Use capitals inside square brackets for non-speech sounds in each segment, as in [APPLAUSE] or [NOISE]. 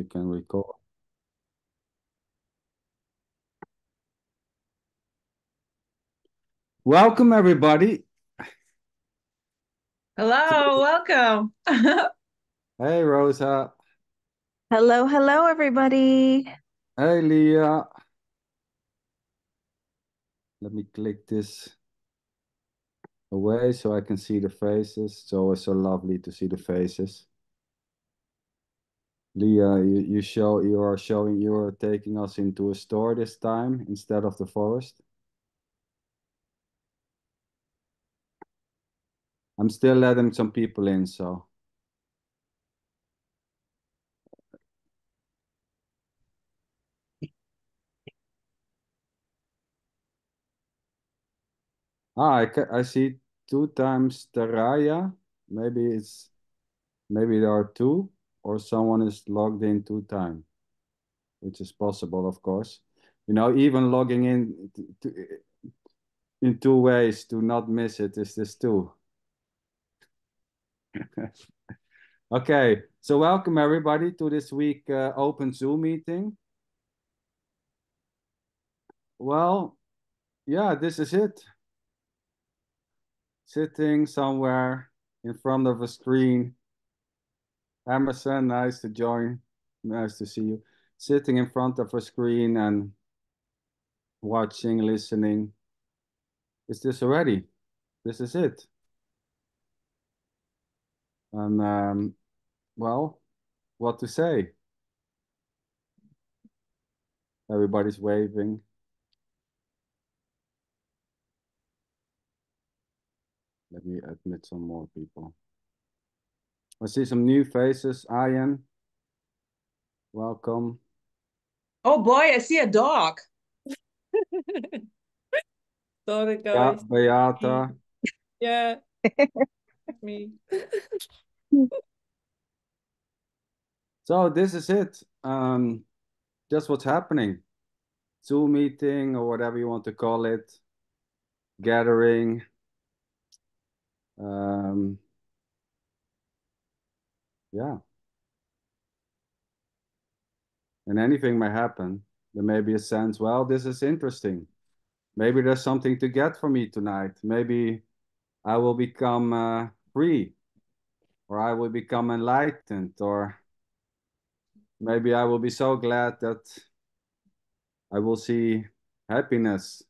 you can record. Welcome, everybody. Hello, welcome. [LAUGHS] Hey, Rosa. Hello, hello, everybody. Hey, Leah. Let me click this away so I can see the faces. It's always so lovely to see the faces. Leah, you, you show you are showing you are taking us into a store this time instead of the forest. I'm still letting some people in, so ah, I I see two times Taraya. Maybe it's maybe there are two, or someone is logged in two times, which is possible, of course. You know, even logging in to, in two ways to not miss it is this too. [LAUGHS] Okay, so welcome everybody to this week uh, open Zoom meeting. Well, yeah, this is it. Sitting somewhere in front of a screen. Emerson, nice to join. Nice to see you. Sitting in front of a screen and watching, listening. Is this already? This is it. And um, well, what to say? Everybody's waving. Let me admit some more people. I see some new faces. Ian, welcome. Oh boy, I see a dog. [LAUGHS] Sorry, guys. Yeah, guys. Beata. [LAUGHS] Yeah, me. [LAUGHS] So this is it. Um, just what's happening. Zoom meeting or whatever you want to call it. Gathering. Um, yeah. And anything may happen. There may be a sense, well, this is interesting. Maybe there's something to get for me tonight. Maybe I will become uh, free, or I will become enlightened, or maybe I will be so glad that I will see happiness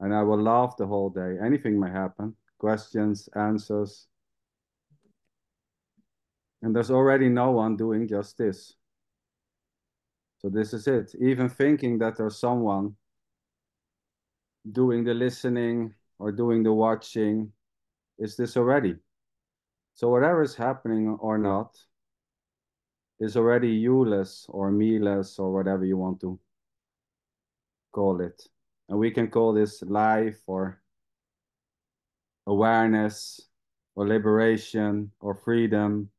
and I will laugh the whole day. Anything may happen. Questions, answers. And there's already no one doing just this. So this is it. Even thinking that there's someone doing the listening or doing the watching is this already. So whatever is happening or not is already you-less or me-less or whatever you want to call it. And we can call this life or awareness or liberation or freedom.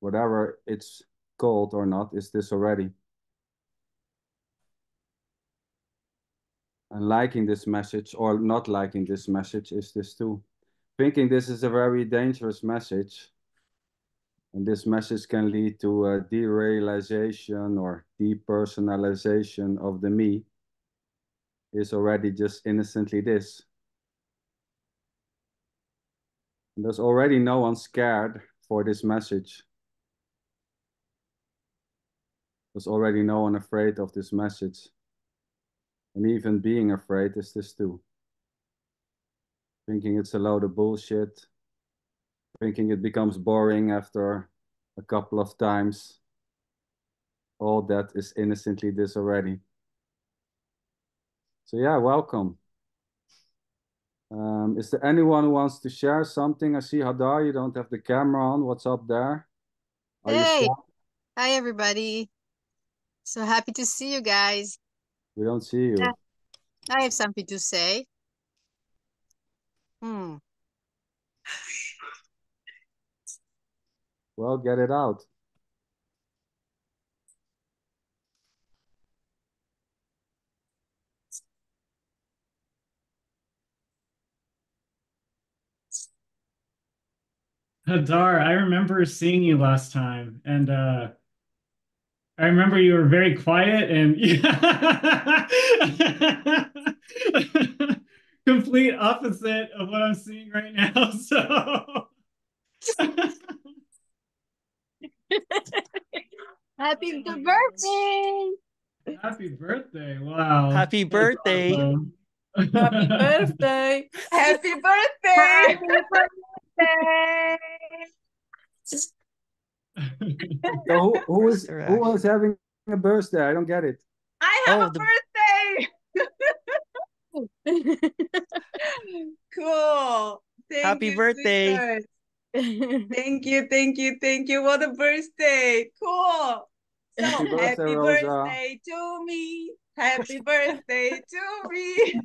Whatever it's called or not, is this already. And liking this message or not liking this message is this too. Thinking this is a very dangerous message. And this message can lead to a derealization or depersonalization of the me is already just innocently this. And there's already no one scared for this message. There's already no one afraid of this message. And even being afraid is this too. Thinking it's a load of bullshit. Thinking it becomes boring after a couple of times. All that is innocently this already. So yeah, welcome. Um, is there anyone who wants to share something? I see Hadar, you don't have the camera on. What's up there? Are Hey, hi everybody. So happy to see you guys. We don't see you. I have something to say. Hmm. Well, get it out. Hadar, I remember seeing you last time, and uh, I remember you were very quiet and [LAUGHS] complete opposite of what I'm seeing right now. [LAUGHS] So Happy birthday! happy birthday! Wow. Happy That's birthday. awesome. Happy [LAUGHS] birthday. Happy birthday! So who, who [LAUGHS] is Mr. who Ash. was having a birthday? I don't get it. I have Oh, a the- birthday! [LAUGHS] cool. Thank Happy you, birthday. sweetheart. Thank you, thank you, thank you. What a birthday. Cool. So Happy happy birthday, birthday, to me. Happy birthday to me.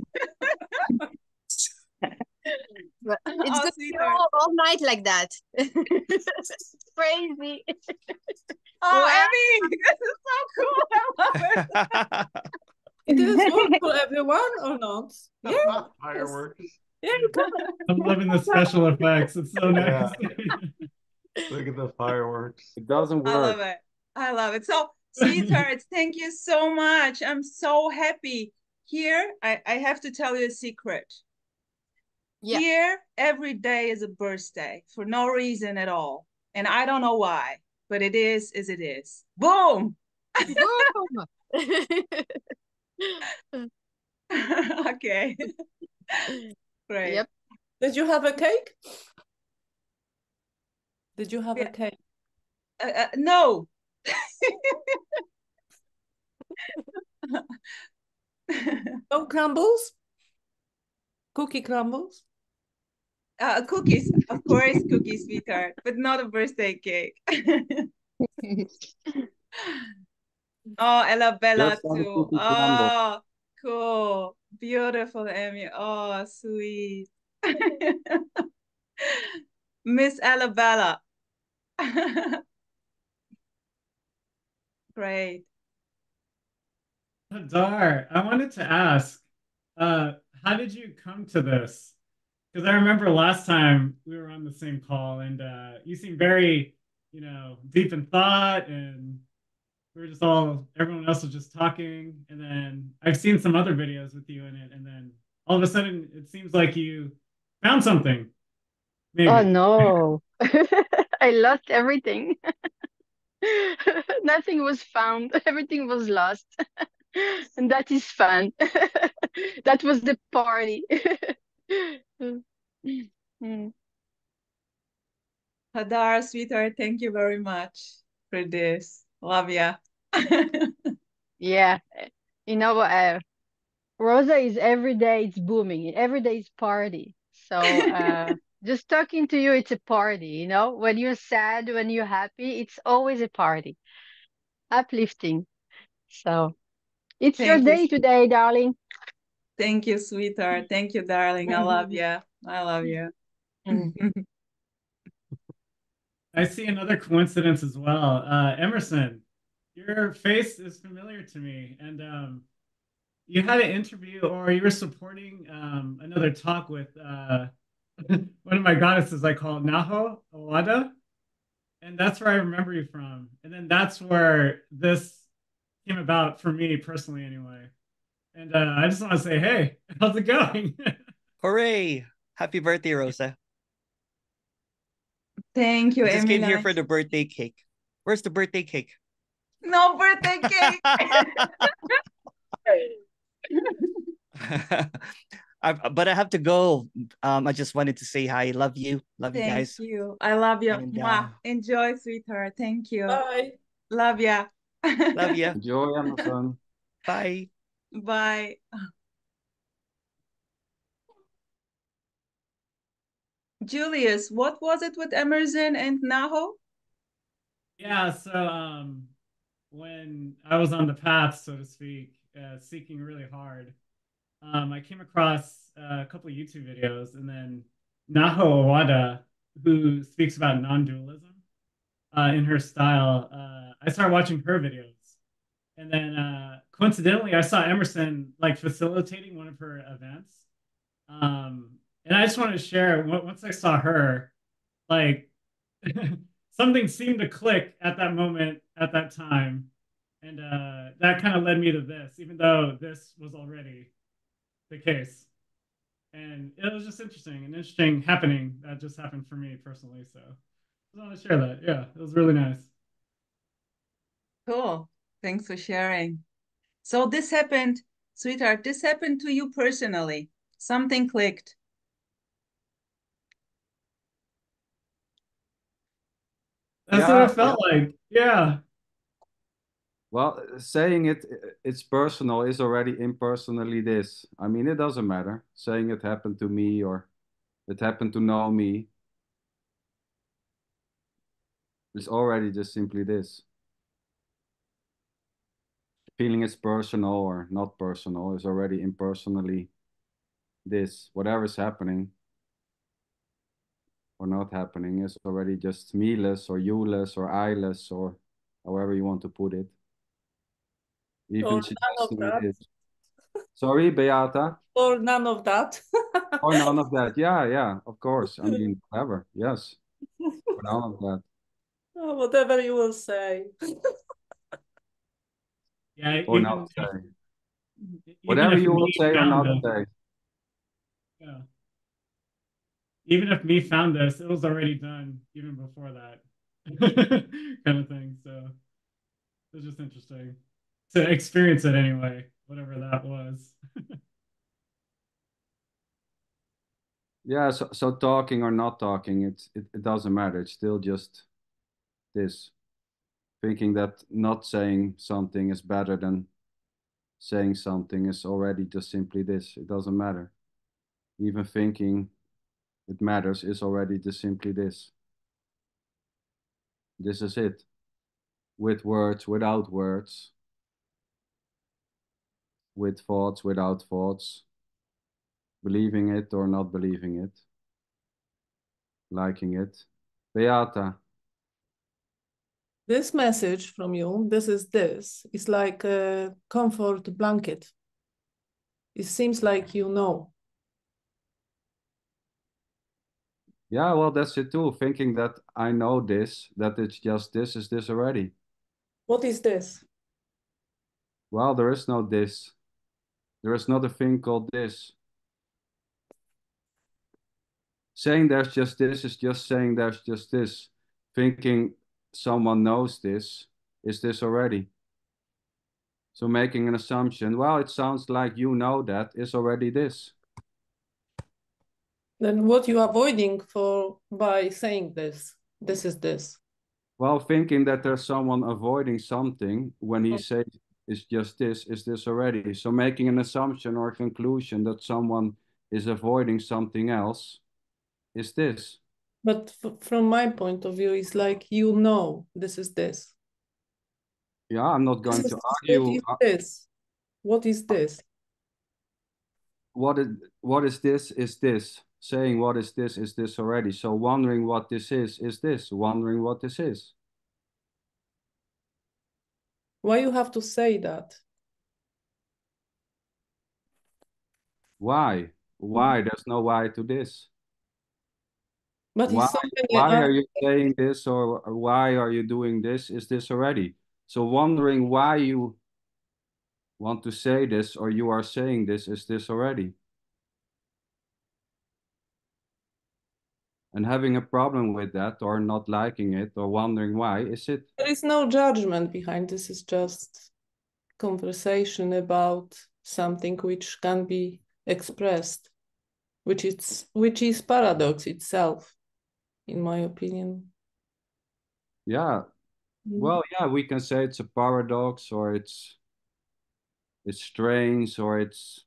[LAUGHS] But [LAUGHS] it's Oh, good to sweetheart. go all night like that. [LAUGHS] Crazy. [LAUGHS] Oh, Wow. Emi, this is so cool. I love it. It is good for everyone or not? Yeah. Fireworks. Yeah, you can. I'm loving the special effects. It's so nice. Look at the fireworks. It doesn't work. I love it. I love it. So, sweethearts, thank you so much. I'm so happy. Here, I, I have to tell you a secret. Yeah. Here, every day is a birthday for no reason at all. And I don't know why, but it is as it is. Boom. Boom. [LAUGHS] [LAUGHS] okay. Great. Yep. Did you have a cake? Did you have Yeah. a cake? Uh, uh, no. [LAUGHS] No crumbles? Cookie crumbles? Uh, cookies, of course, cookies, sweetheart, but not a birthday cake. [LAUGHS] Oh, Ella Bella too. Oh, cool. Beautiful, Emi. Oh, sweet. [LAUGHS] Miss Alabella. [LAUGHS] Great. Hadar, I wanted to ask, uh, how did you come to this? Because I remember last time we were on the same call and uh, you seemed very, you know, deep in thought and we were just all, everyone else was just talking. And then I've seen some other videos with you in it. And then all of a sudden it seems like you found something. Maybe. Oh no, [LAUGHS] I lost everything. [LAUGHS] Nothing was found, [LAUGHS] everything was lost. And that is fun. That was the party. Mm. Hadar, sweetheart, thank you very much for this. Love ya. [LAUGHS] Yeah, you know, uh, Rosa is every day it's booming. Every day is party. So uh, [LAUGHS] just talking to you, it's a party. You know, when you're sad, when you're happy, it's always a party, uplifting. So it's your Thank you. day today, darling. Thank you, sweetheart. Thank you, darling. I love [LAUGHS] you. I love you. [LAUGHS] I see another coincidence as well. Uh, Emerson, your face is familiar to me, and um, you had an interview, or you were supporting um, another talk with uh, [LAUGHS] one of my goddesses I call Naho Owada, and that's where I remember you from. And then that's where this came about for me personally, anyway. And uh, I just want to say, hey, [LAUGHS] how's it going? [LAUGHS] Hooray! Happy birthday, Rosa. Thank you, I just came here for the birthday cake. Where's the birthday cake? No birthday cake. [LAUGHS] I, but I have to go. Um, I just wanted to say hi. Love you. Love you guys. Thank guys. you. I love you. And, Mwah. uh, Enjoy, sweetheart. Thank you. Bye. Love ya. Love you. Enjoy Amazon. Bye. Bye. Julius, what was it with Emerson and Naho? Yeah, so um, when I was on the path, so to speak, uh, seeking really hard, um, I came across uh, a couple of YouTube videos, and then Naho Owada, who speaks about non-dualism uh, in her style, uh, I started watching her videos, and then uh, coincidentally, I saw Emerson like facilitating one of her events, um, and I just wanted to share. Once I saw her, like [LAUGHS] something seemed to click at that moment at that time and uh, that kind of led me to this even though this was already the case and it was just interesting an interesting happening that just happened for me personally so i just want to share that yeah it was really nice Cool. Thanks for sharing. So this happened, sweetheart, this happened to you personally. Something clicked. that's Yeah. what it felt like yeah Well, saying it it's personal is already impersonally this. I mean, it doesn't matter. Saying it happened to me or it happened to know me is already just simply this. Feeling is personal or not personal is already impersonally this. Whatever's happening or not happening is already just me-less or you-less or I-less or however you want to put it. Even Or none of suggesting that. it is. Sorry, Beata? Or none of that. Or none of that. Yeah, yeah, of course. I mean, [LAUGHS] whatever. Yes. Or none of that. Oh, whatever you will say. [LAUGHS] yeah Or even, not say. Whatever you will say or not say. Yeah. Even if me found this, it was already done even before that [LAUGHS] kind of thing. So it was just interesting to experience it anyway, whatever that was. [LAUGHS] Yeah, so, so talking or not talking, it's, it, it doesn't matter. It's still just this. Thinking that not saying something is better than saying something is already just simply this. It doesn't matter. Even thinking it matters is already just simply this. This is it. With words, without words. With thoughts, without thoughts. Believing it or not believing it. Liking it. Beata. This message from you, this is this, is like a comfort blanket. It seems like you know. Yeah, well, that's it too. Thinking that I know this, that it's just this is this already. What is this? Well, there is no this. There is not a thing called this. Saying there's just this is just saying there's just this. Thinking someone knows this is this already. So making an assumption, well, it sounds like you know that is already this. Then what you avoiding for by saying this? This is this. Well, thinking that there's someone avoiding something when he oh. says it's just this, is this already. So making an assumption or conclusion that someone is avoiding something else is this. But from my point of view, it's like you know this is this. Yeah, I'm not going This to argue. What is uh, this? What is this? What is what is this is this. Saying what is this is this already. So wondering what this is is this. Wondering what this is. Why you have to say that? Why? Why? There's no why to this. But Why, why are you saying this or or why are you doing this? Is this already? So wondering why you want to say this or you are saying this, is this already? And having a problem with that or not liking it or wondering why, is it? There is no judgment behind this. It's just conversation about something which can be expressed, which is which is paradox itself, in my opinion. Yeah. Mm. Well, yeah, we can say it's a paradox or it's it's strange or it's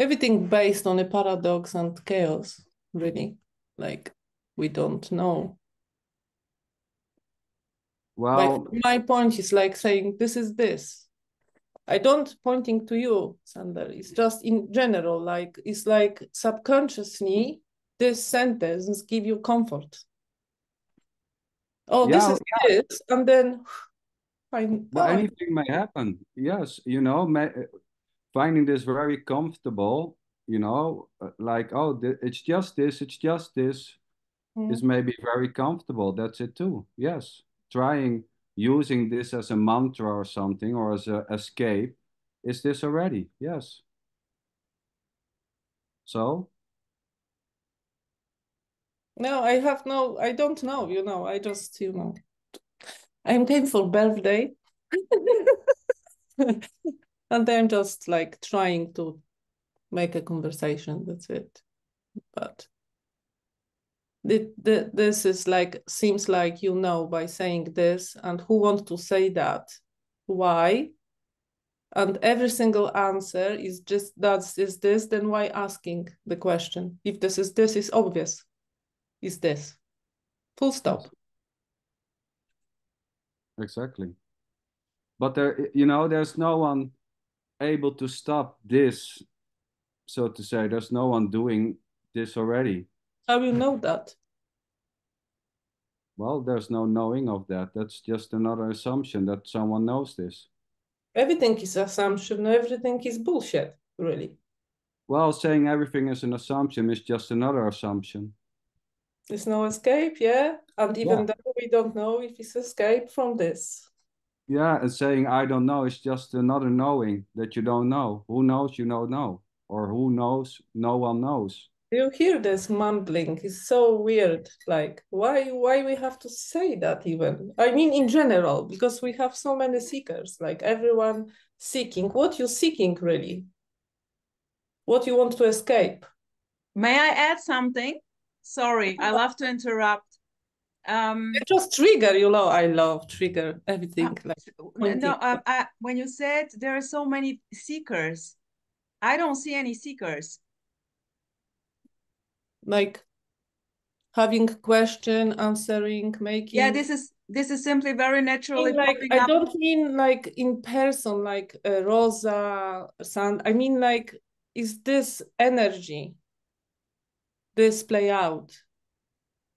Everything based on a paradox and chaos, really. Like we don't know. well, Like my point is like saying this is this. I don't pointing to you, Sander. It's just in general, like it's like subconsciously this sentence give you comfort. Oh, this Yeah, is this, and then fine. Well, oh, anything may happen. Yes, you know, may, finding this very comfortable, you know, uh, like, oh, it's just this, it's just this. Mm. is maybe very comfortable. That's it too. Yes. Trying using this as a mantra or something or as a escape. Is this already? Yes. So No, I have no, I don't know, you know, I just, you know, I'm came for birthday. and I'm just like trying to make a conversation, that's it. But the, the, this is like, seems like you know by saying this and who want to say that, why? And every single answer is just that's is this, then why asking the question? If this is this is obvious is this. Full stop. exactly. But there, you know, there's no one able to stop this, so to say. There's no one doing this already. How you know that? Well, there's no knowing of that. That's just another assumption that someone knows this. Everything is assumption, everything is bullshit, really. Well, saying everything is an assumption is just another assumption. There's no escape, yeah? And even Yeah. though we don't know if it's escape from this. Yeah, and saying I don't know is just another knowing that you don't know. Who knows you don't know? Or who knows no one knows. You hear this mumbling, it's so weird. Like, why why we have to say that even? I mean in general, because we have so many seekers, like everyone seeking. What you seeking really? What you want to escape? May I add something? Sorry, I love to interrupt. Um, It just trigger, you know. I love trigger everything. Like no, pointing. um, I, when you said there are so many seekers, I don't see any seekers. like having question, answering, making. Yeah, this is this is simply very I naturally mean, like I don't mean like in person, like uh, Rosa, Sand. I mean like, is this energy? This play out.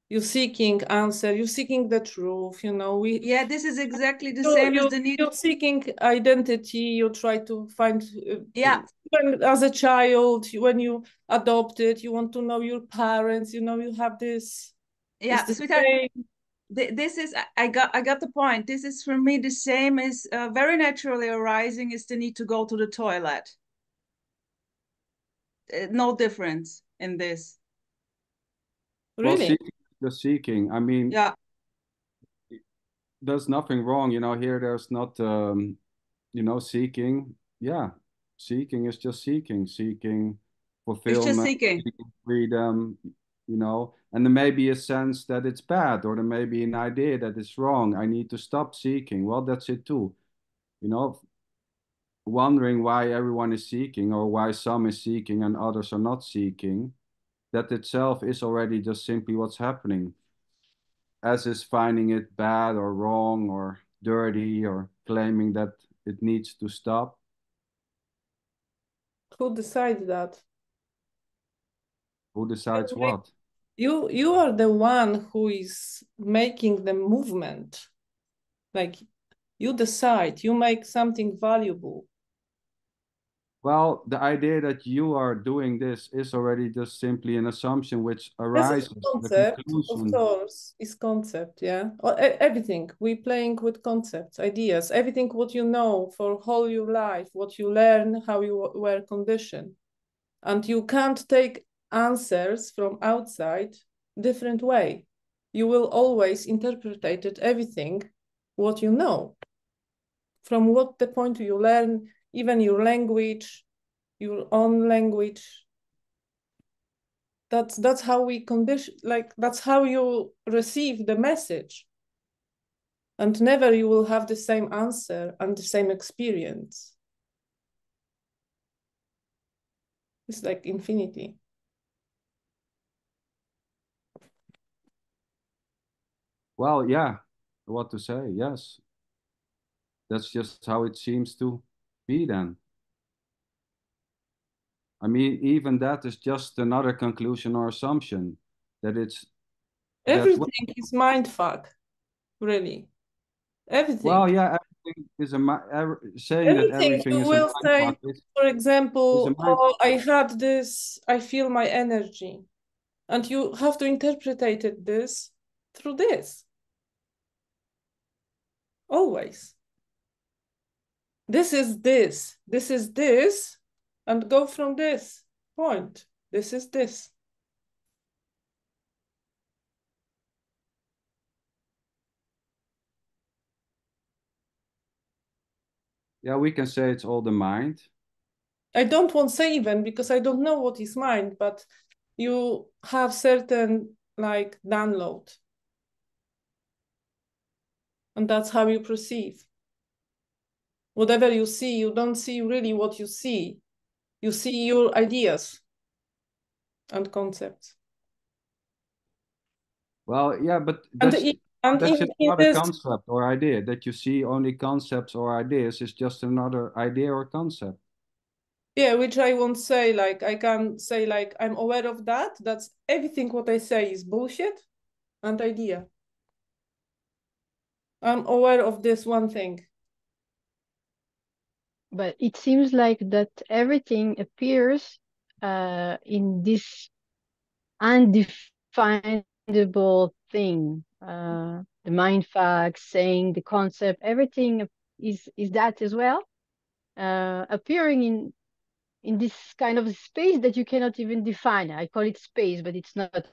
you're seeking answer. you're seeking the truth. You know we. Yeah, this is exactly the same as the need. You're seeking identity. You try to find. uh, Yeah. When as a child, when you adopted, you want to know your parents. You know you have this. Yeah, sweetheart, same. this is I- I got I got the point. This is for me the same as uh, very naturally arising is the need to go to the toilet. Uh, no difference in this. Well, Really. seeking, the seeking. I mean, Yeah, there's nothing wrong. You know, here there's not, um, you know, seeking. Yeah, seeking is just seeking, seeking it's fulfillment, just seeking. seeking freedom. You know, and there may be a sense that it's bad, or there may be an idea that it's wrong. I need to stop seeking. Well, that's it too. You know, wondering why everyone is seeking, or why some is seeking and others are not seeking. That itself is already just simply what's happening as is finding it bad or wrong or dirty or claiming that it needs to stop. Who decides that? Who decides what? you you are the one who is making the movement like you decide you make something valuable Well, the idea that you are doing this is already just simply an assumption which this arises. is the concept of course is concept yeah. Everything we playing with concepts ideas everything what you know for whole your life what you learn how you were conditioned. And you can't take answers from outside different way. You will always interpret it everything what you know. From what the point you learn even your language your own language that's that's how we condition like that's how you receive the message and never you will have the same answer and the same experience it's like infinity Well, yeah, what to say? Yes. That's just how it seems to be then. I mean, even that is just another conclusion or assumption that it's everything is mind fuck really everything well, yeah, everything is a saying that Everything everything you is a will say- fuck for example oh i had this i feel my energy And you have to interpret it this through this. Always. This is this, this is this, and go from this point. This is this. Yeah, we can say it's all the mind. I don't want to say even because I don't know what is mind, but you have certain like download. And that's how you perceive. Whatever you see, you don't see really what you see. You see your ideas and concepts. Well, yeah, but And, that's, i- and that's in, just in another this, concept or idea. That you see only concepts or ideas is just another idea or concept. yeah, which I won't say like I can say like I'm aware of that. That's everything what I say is bullshit and idea. I'm aware of this one thing. But it seems like that everything appears uh, in this undefinable thing. Uh, the mind facts, saying the concept, everything is is that as well, uh, appearing in in this kind of space that you cannot even define. I call it space, but it's not a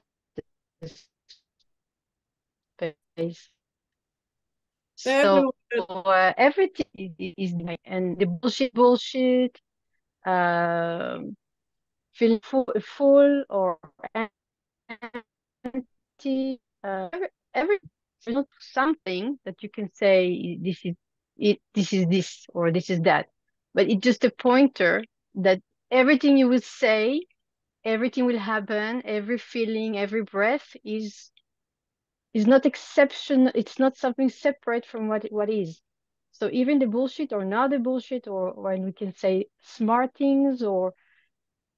So uh, everything is, is and the bullshit bullshit um feeling full, full or empty uh, every, every not something that you can say this is it this is this or this is that. But it's just a pointer that everything you will say everything will happen every feeling every breath is is not exception it's not something separate from what what is. So even the bullshit or not the bullshit or when we can say smart things or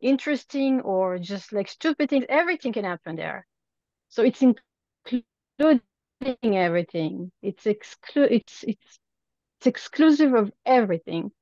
interesting or just like stupid things everything can happen there. So it's including everything. It's exclu it's it's it's exclusive of everything.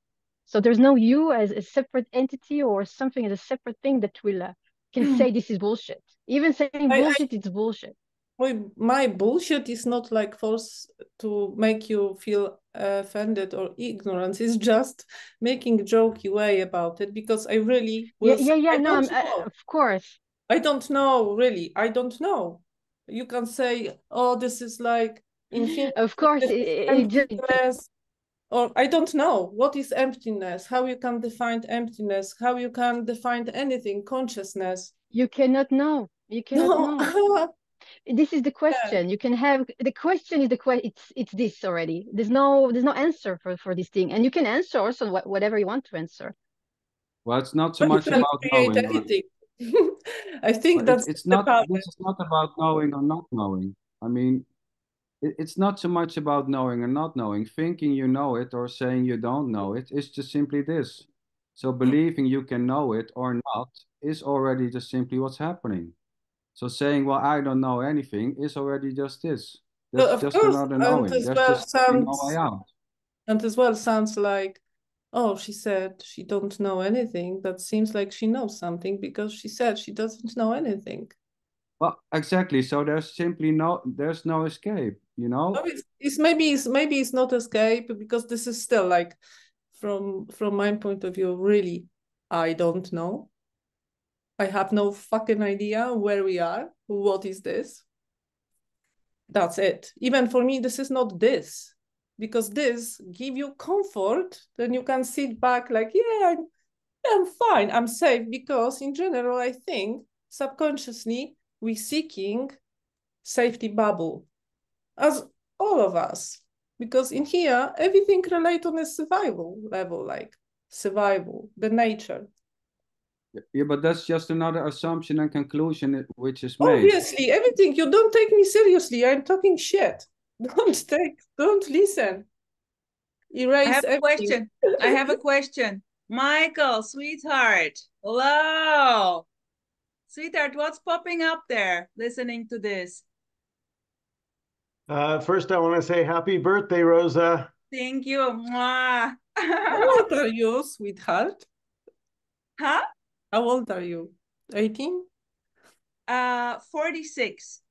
So there's no you as a separate entity or something as a separate thing that will uh, can say this is bullshit. Even saying I- I- bullshit it's bullshit My, my bullshit is not like force to make you feel offended or ignorance. It's just making jokey way about it because I really yeah yeah yeah I no uh, of course I don't know really. I don't know. You can say, oh, this is like infinite. of course this it, is it just emptiness. Or I don't know what is emptiness, how you can define emptiness, how you can define anything, consciousness. you cannot know you cannot know No, [LAUGHS] this is the question. You can have the question is the question it's it's this already. There's no there's no answer for for this thing. And you can answer also wha- whatever you want to answer. Well, it's not so but much about knowing. anything. [LAUGHS] I think Well, that's it's, it's not power. this is not about knowing or not knowing. I mean it, it's not so much about knowing or not knowing. Thinking you know it or saying you don't know it it's just simply this. So believing you can know it or not is already just simply what's happening so saying well i don't know anything is already just this Well, that's of just course, another and knowing as there's well just no sounds- way out And as well sounds like, oh, she said she don't know anything. That seems like she knows something because she said she doesn't know anything. well exactly so there's simply no there's no escape you know No, it's, it's maybe it's maybe it's not escape because this is still like from from my point of view, really, I don't know. I have no fucking idea where we are. What is this? That's it. Even for me, this is not this. Because this give you comfort, then you can sit back like, yeah, I'm, I'm fine, I'm safe. Because in general, I think subconsciously we seeking safety bubble as all of us because in here everything relate on a survival level like survival the nature yeah but that's just another assumption and conclusion which is made obviously everything you don't take me seriously i'm talking shit [LAUGHS] don't take don't listen erase I have a question. I have a question. [LAUGHS] Michael, sweetheart. Hello. Sweetheart, what's popping up there listening to this? Uh, first, I want to say happy birthday, Rosa. Thank you. Mwah. [LAUGHS] how old are you sweetheart huh? How old are you 18 Uh, 46.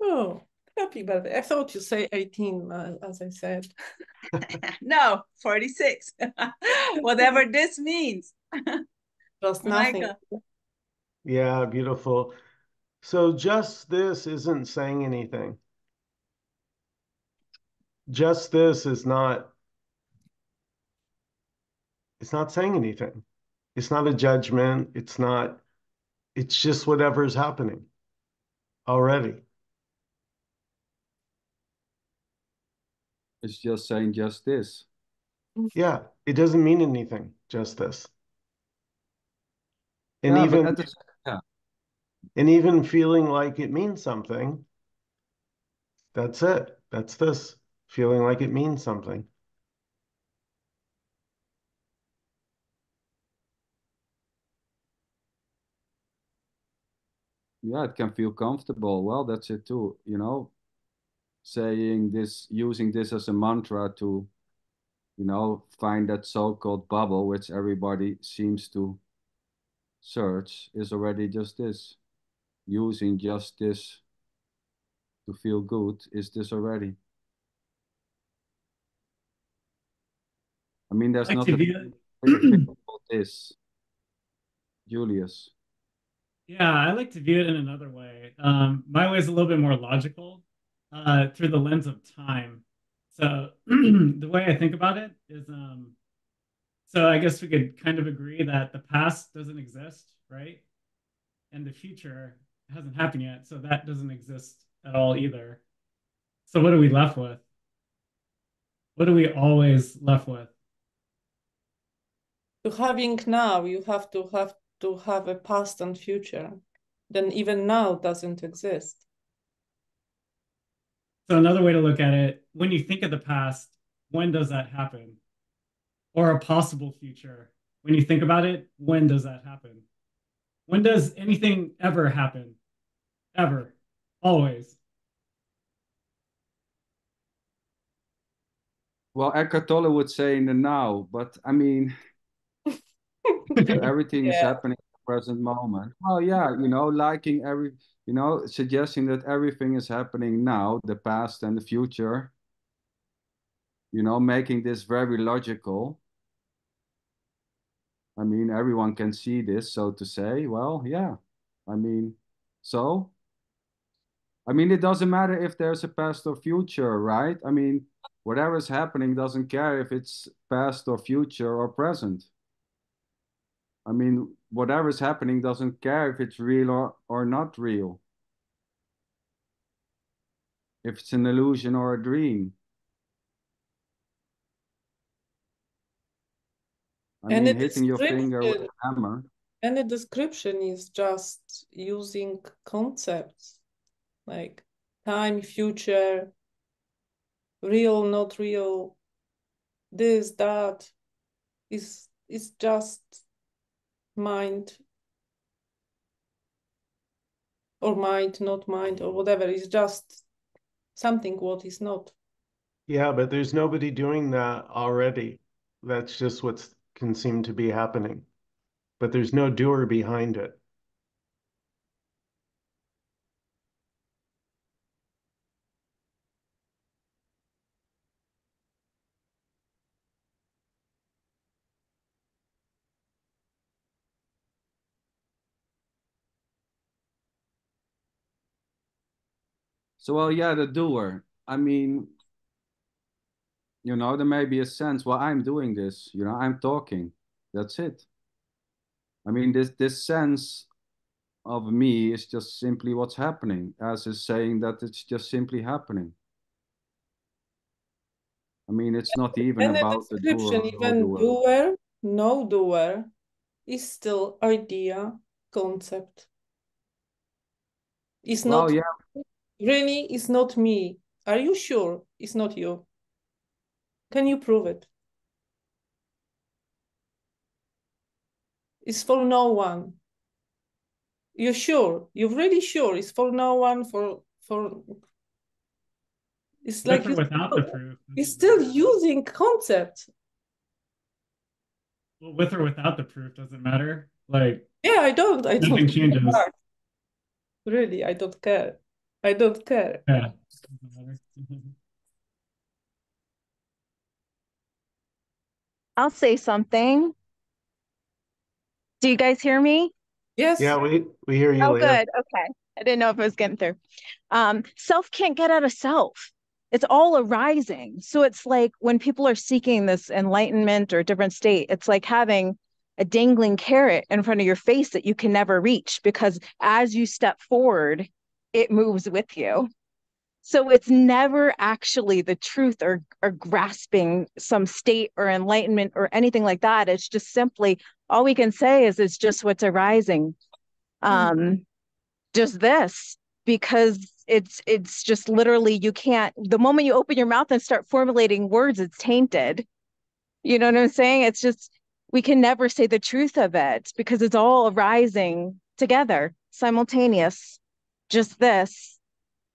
Oh, happy birthday. I thought you say 18, uh, as I said. [LAUGHS] no, 46. [LAUGHS] Whatever this means. [LAUGHS] Just nothing. Michael. Yeah, beautiful. So just this isn't saying anything. Just this is not it's not saying anything. It's not a judgment. It's not it's just whatever is happening already. It's just saying just this. Yeah, it doesn't mean anything, just this. And Yeah, even yeah. and even feeling like it means something, that's it. That's this. Feeling like it means something. Yeah, it can feel comfortable. Well, that's it too, you know, saying this, using this as a mantra to, you know, find that so-called bubble which everybody seems to search is already just this. Using just this to feel good is this already. I mean, there's to nothing about this, Julius. Yeah, I like to view it in another way. Um, my way is a little bit more logical, uh, through the lens of time. So [CLEARS THROAT] the way I think about it is, um, so I guess we could kind of agree that the past doesn't exist, right? And the future hasn't happened yet, so that doesn't exist at all either. So what are we left with? What are we always left with? To having now, you have to have to have a past and future. Then even now doesn't exist. So another way to look at it, when you think of the past, when does that happen? Or a possible future. When you think about it, when does that happen? When does anything ever happen? Ever. Always. Well, Eckhart Tolle would say in the now, but I mean, [LAUGHS] [LAUGHS] everything is happening in the present moment. Well, yeah, you know, liking every, you know, suggesting that everything is happening now, the past and the future, you know, making this very logical. I mean, everyone can see this, so to say. Well, yeah. I mean, so, I mean, it doesn't matter if there's a past or future, right? I mean, whatever is happening doesn't care if it's past or future or present. I mean, whatever's happening doesn't care if it's real or, or not real. If it's an illusion or a dream. I And mean, hitting your finger with a hammer. And the description is just using concepts like time, future, real, not real, this, that is is just mind or mind, not mind, or whatever. It's just something what is not. Yeah, but there's nobody doing that already. That's just what can seem to be happening. But there's no doer behind it. So, well, yeah, the doer. I mean, you know, there may be a sense, well, I'm doing this, you know, I'm talking. That's it. I mean, this this sense of me is just simply what's happening, as is saying that it's just simply happening. I mean, it's not even And the about the doer description, even doer. doer, no doer, is still idea, concept. It's Well, not yeah, really, it's not me. Are you sure it's not you? Can you prove it? It's for no one. You're sure? You're really sure it's for no one, for for it's like you without the proof. you're still using concept. Well, with or without the proof doesn't matter. Like Yeah, I don't. I don't. changes. Really, I don't care. I don't care. Yeah. I'll say something. Do you guys hear me? Yes. Yeah, we we hear you, Oh, Leah. good. Okay. I didn't know if I was getting through. Um, self can't get out of self. It's all arising. So it's like when people are seeking this enlightenment or different state, it's like having a dangling carrot in front of your face that you can never reach because as you step forward, it moves with you. So it's never actually the truth or, or grasping some state or enlightenment or anything like that. It's just simply all we can say is it's just what's arising. Um, just this because it's it's just literally you can't the moment you open your mouth and start formulating words it's tainted you know what i'm saying it's just we can never say the truth of it because it's all arising together simultaneous just this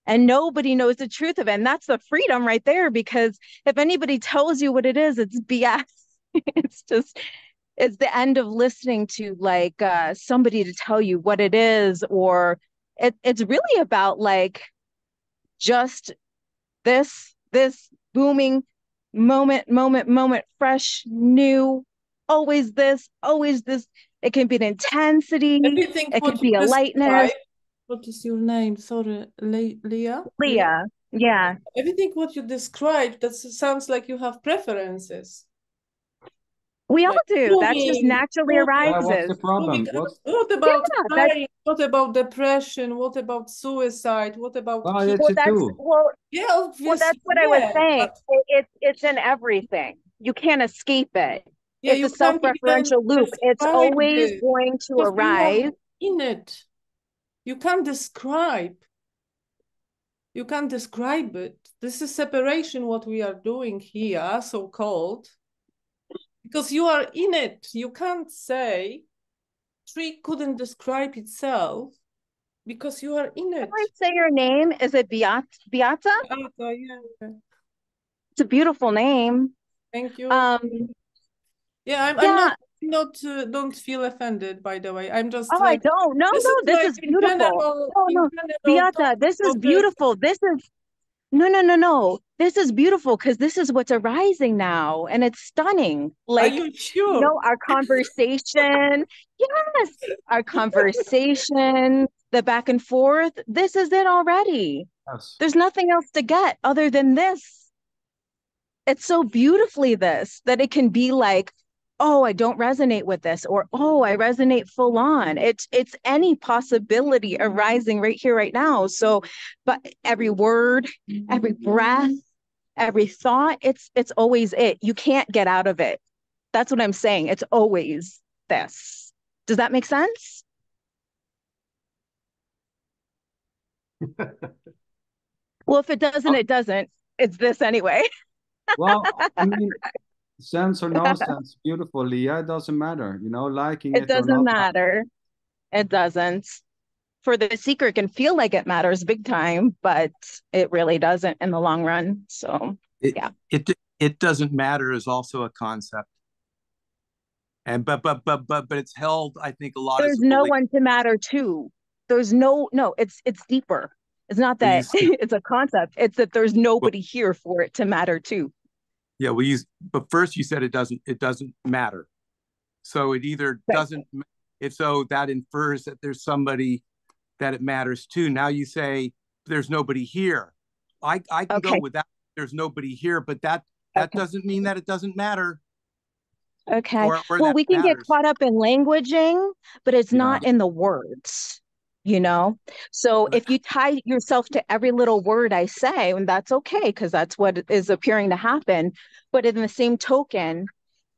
and nobody knows the truth of it. And that's the freedom right there because if anybody tells you what it is it's bs [LAUGHS] it's just it's the end of listening to like uh somebody to tell you what it is or it, it's really about like just this this booming moment moment moment fresh new always this always this. It can be an intensity. It can be a lightness What is your name? Sorry, Le- Leah? leah yeah Everything what you described, that sounds like you have preferences. we all Like do that just naturally moving. Yeah, what's arises the problem? Moving- What's What about Yeah, that's- What about depression? What about suicide? What about well, kids? well that's well Yeah, obviously. well that's what i was saying but- it, it, it's in everything you can't escape it yeah, it's you a self-referential loop it's always it, going to because you are arise in it. You can't describe. You can't describe it. This is separation, what we are doing here, so called. Because you are in it. You can't say tree couldn't describe itself because you are in it. Can I say your name? Is it Beata? Beata? Ah, yeah. It's a beautiful name. Thank you. Um, yeah, I'm, I'm not not uh, don't feel offended by the way. I'm just Oh, I don't. No, this no, is this like is beautiful. general- No, in no, Beata, this is beautiful. This is no, no, no, no. This is beautiful because this is what's arising now, and it's stunning. Like Are you sure? you know, our conversation. Yes, our conversation, the back and forth. This is it already. Yes. There's nothing else to get other than this. It's so beautifully this that it can be like, oh, I don't resonate with this, or oh, I resonate full on. It's it's any possibility arising right here, right now. So, but every word, every mm-hmm. breath, mm-hmm. every thought, it's it's always it. You can't get out of it. That's what I'm saying. It's always this. Does that make sense? [LAUGHS] Well, if it doesn't, it doesn't. It's this anyway. Well, I mean, [LAUGHS] sense or no [LAUGHS] sense, beautiful, Leah. It doesn't matter. You know, liking it, It doesn't not. matter. It doesn't. For the seeker, it can feel like it matters big time, but it really doesn't in the long run. So, It, Yeah. it it doesn't matter is also a concept. And but but but but but it's held, I think, a lot there's as no belief. one to matter to. There's no, no, it's it's deeper. It's not that [LAUGHS] it's a concept. It's that there's nobody here for it to matter to. Yeah, we use but first you said it doesn't it doesn't matter. So it either Right. doesn't if so that infers that there's somebody that it matters to. Now you say there's nobody here. I I can go Okay. with that. There's nobody here, but that that Okay. doesn't mean that it doesn't matter. Okay. Or, or well, we can matters. get caught up in languaging, but it's Yeah. not in the words, you know? So if you tie yourself to every little word I say, and that's okay, because that's what is appearing to happen. But in the same token,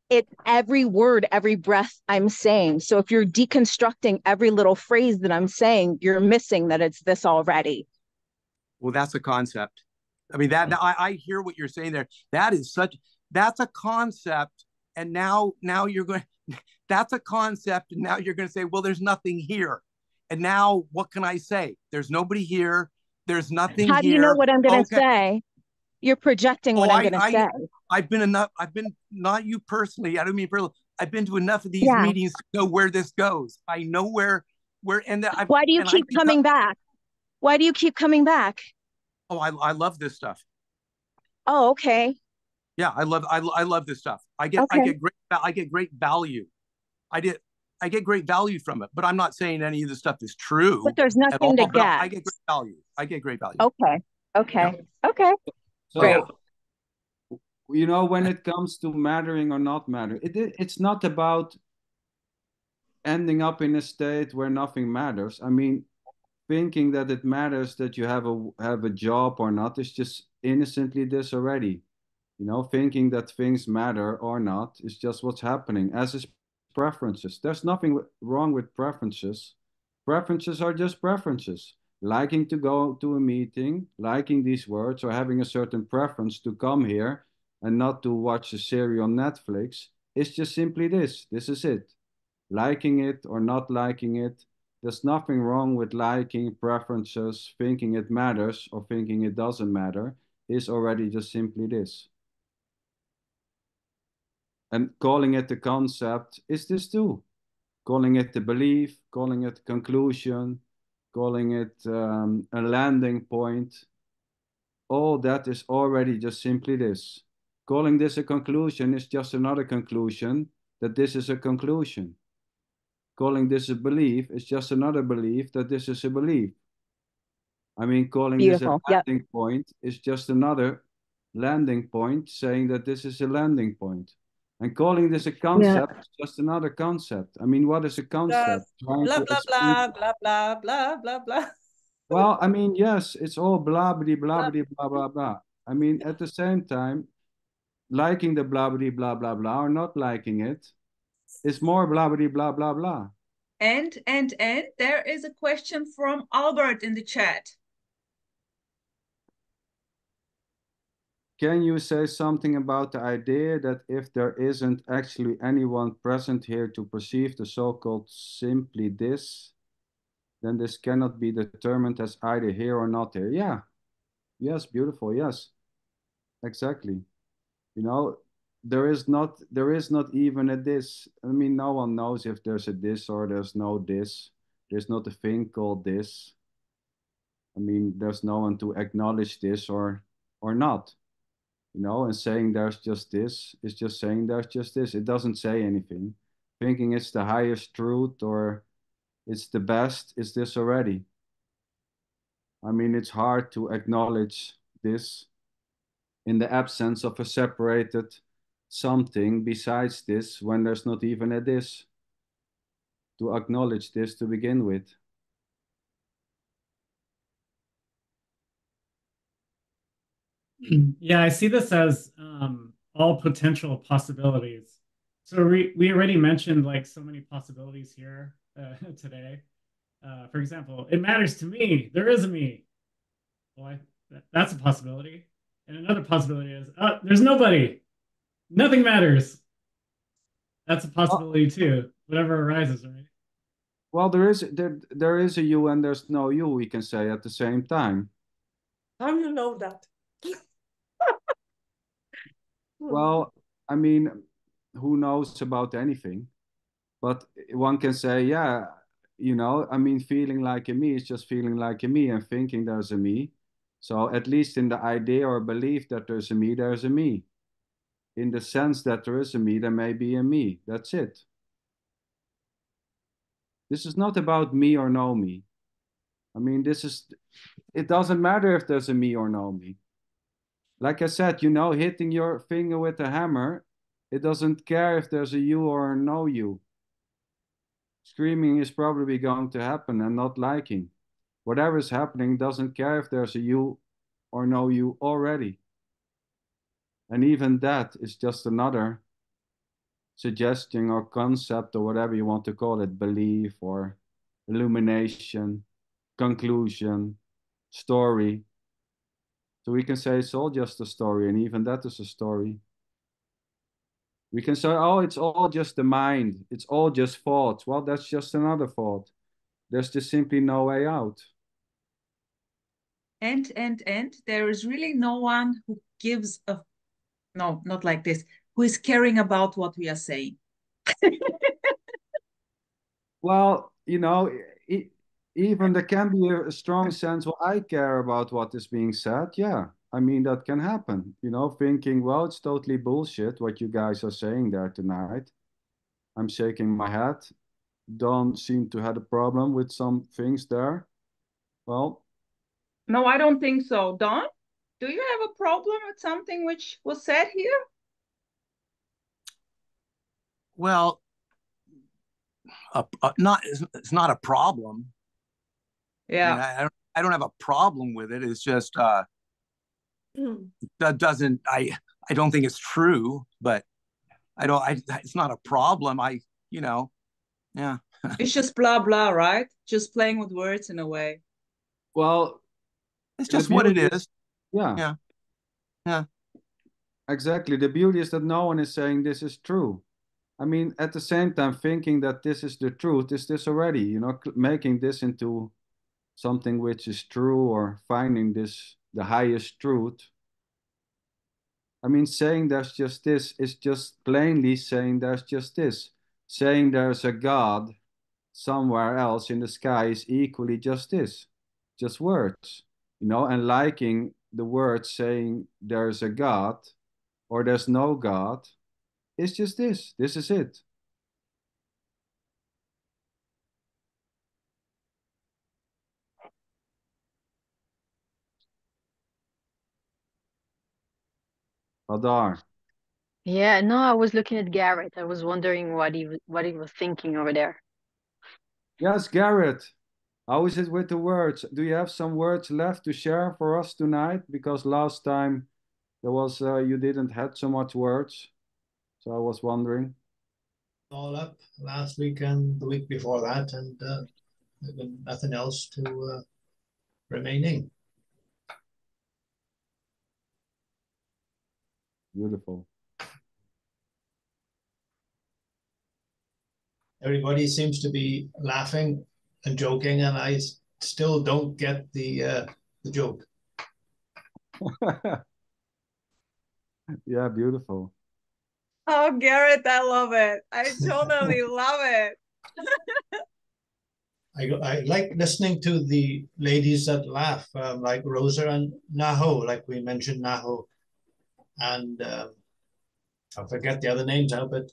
it every word, every breath I'm saying. So if you're deconstructing every little phrase that I'm saying, you're missing that it's this already. Well, that's a concept. I mean that I, I hear what you're saying there. That is such that's a concept. And now now you're going [LAUGHS] that's a concept. And now you're going to say, well, there's nothing here. And now what can I say? There's nobody here. There's nothing How do you know what I'm going to Okay. say? You're projecting what Oh, I'm going to say. I've been enough. I've been not you personally. I don't mean personally. I've been to enough of these Yeah. meetings to know where this goes. I know where where and I've, Why do you I keep coming back? Why do you keep coming back? Oh, I, I love this stuff. Oh, okay. Yeah, I love I, I love this stuff. I get I get great I get great value. I did I get great value from it, but I'm not saying any of the stuff is true. But there's at all, nothing to get. I- I get. get great value. I get great value. Okay. Okay. Okay. So, Great. you know, when it comes to mattering or not mattering, it, it- it's not about ending up in a state where nothing matters. I mean, thinking that it matters that you have a have a job or not is just innocently this already. You know, thinking that things matter or not is just what's happening, as is preferences. There's nothing wrong with preferences. Preferences are just preferences. Liking to go to a meeting, liking these words, or having a certain preference to come here and not to watch a series on Netflix is just simply this. This is it. Liking it or not liking it. There's nothing wrong with liking preferences, thinking it matters or thinking it doesn't matter, is already just simply this. And calling it the concept is this too. Calling it the belief, calling it conclusion, calling it um, a landing point. All that is already just simply this. Calling this a conclusion is just another conclusion that this is a conclusion. Calling this a belief is just another belief that this is a belief. I mean, calling Beautiful. this a Yep. landing point is just another landing point saying that this is a landing point. And calling this a concept is just another concept. I mean, what is a concept? Blah to blah blah blah blah blah blah blah. well, I mean, yes, it's all blah blah blah blah blah blah blah. I mean, at the same time, liking the blah blah blah blah blah or not liking it is more blah blah blah blah blah. And and and there is a question from Albert in the chat. Can you say something about the idea that if there isn't actually anyone present here to perceive the so-called simply this, then this cannot be determined as either here or not here? Yeah. Yes, beautiful. Yes. Exactly. You know, there is not there is not even a this. I mean, no one knows if there's a this or there's no this. There's not a thing called this. I mean, there's no one to acknowledge this or or not you know, and saying there's just this is just saying there's just this. It doesn't say anything. Thinking it's the highest truth or it's the best is this already. I mean, it's hard to acknowledge this in the absence of a separated something besides this when there's not even a this to acknowledge this to begin with. [CLEARS THROAT] Yeah, I see this as um, all potential possibilities. So we, we already mentioned like so many possibilities here uh, [LAUGHS] today. Uh, for example, it matters to me. There is a me. Well, I, that, that's a possibility. And another possibility is uh, there's nobody. Nothing matters. That's a possibility too. Whatever arises, right? Well, there is there there is a you and there's no you, we can say at the same time. How do you know that? Hmm. Well, I mean, who knows about anything? But one can say, yeah, you know, I mean, feeling like a me is just feeling like a me and thinking there's a me. So at least in the idea or belief that there's a me, there's a me. In the sense that there is a me, there may be a me. That's it. This is not about me or no me. I mean, this is, it doesn't matter if there's a me or no me like I said, you know, hitting your finger with a hammer, it doesn't care if there's a you or a no you. Screaming is probably going to happen and not liking. Whatever is happening doesn't care if there's a you or no you already. And even that is just another suggestion or concept or whatever you want to call it belief or illumination, conclusion, story. So we can say it's all just a story, and even that is a story. We can say, oh, it's all just the mind, it's all just thoughts. Well, that's just another thought. There's just simply no way out. And and and there is really no one who gives a no, not like this, who is caring about what we are saying. [LAUGHS] Well, you know, it, even there can be a, a strong sense, well, I care about what is being said. Yeah, I mean, that can happen, you know, thinking, well, it's totally bullshit what you guys are saying there tonight. I'm shaking my head. Don't seem to have a problem with some things there. Well, No, I don't think so. Don, do you have a problem with something which was said here? Well, a, a- not it's, it's not a problem. I, mean, Yeah. I, I don't I don't have a problem with it. It's just uh that doesn't I I don't think it's true, but I don't I it's not a problem. I you know yeah. [LAUGHS] It's just blah blah, right? Just playing with words in a way. well, It's just what it is. yeah, Yeah. Yeah. exactly. The beauty is that no one is saying this is true. I mean, at the same time, thinking that this is the truth, is this already, you know, making this into something which is true or finding this the highest truth. I mean, saying there's just this is just plainly saying there's just this. Saying there's a God somewhere else in the sky is equally just this, just words, you know, and liking the words saying there's a God or there's no God it's just this. This is it. Adar. Yeah, no, I was looking at Garrett. I was wondering what he what he was thinking over there. Yes, Garrett. How is it with the words? Do you have some words left to share for us tonight? Because last time there was uh, you didn't had so much words. So I was wondering. all up last weekend, the week before that, and uh, there's been nothing else to uh, remaining. Beautiful. Everybody seems to be laughing and joking, and I still don't get the uh, the joke. [LAUGHS] yeah, beautiful. Oh, Garrett, I love it. I totally [LAUGHS] love it. [LAUGHS] I, I like listening to the ladies that laugh, um, like Rosa and Naho, like we mentioned Naho, and um, I forget the other names now, but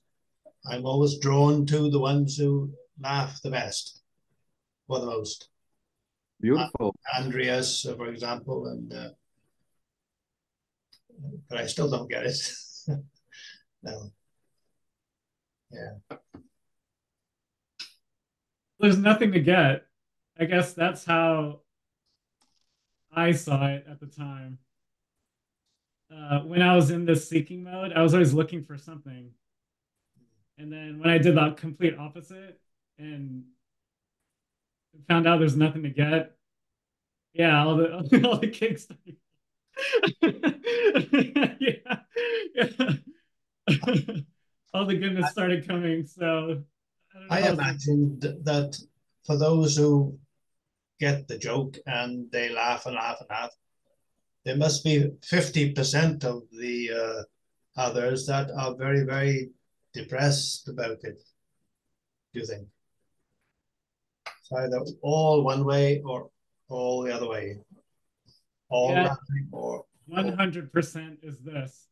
I'm always drawn to the ones who laugh the best, or the most. Beautiful. Andreas, uh, for example, and uh, but I still don't get it. [LAUGHS] no. Yeah. There's nothing to get. I guess that's how I saw it at the time. Uh, when I was in this seeking mode, I was always looking for something. And then when I did the complete opposite and found out there's nothing to get, yeah, all the [LAUGHS] all the cakes. [LAUGHS] yeah, yeah. [LAUGHS] all the goodness started coming. So I know. imagined that for those who get the joke and they laugh and laugh and laugh, there must be 50% of the uh, others that are very, very depressed about it. Do you think? It's either all one way or all the other way. All Yeah. laughing or One hundred percent is this.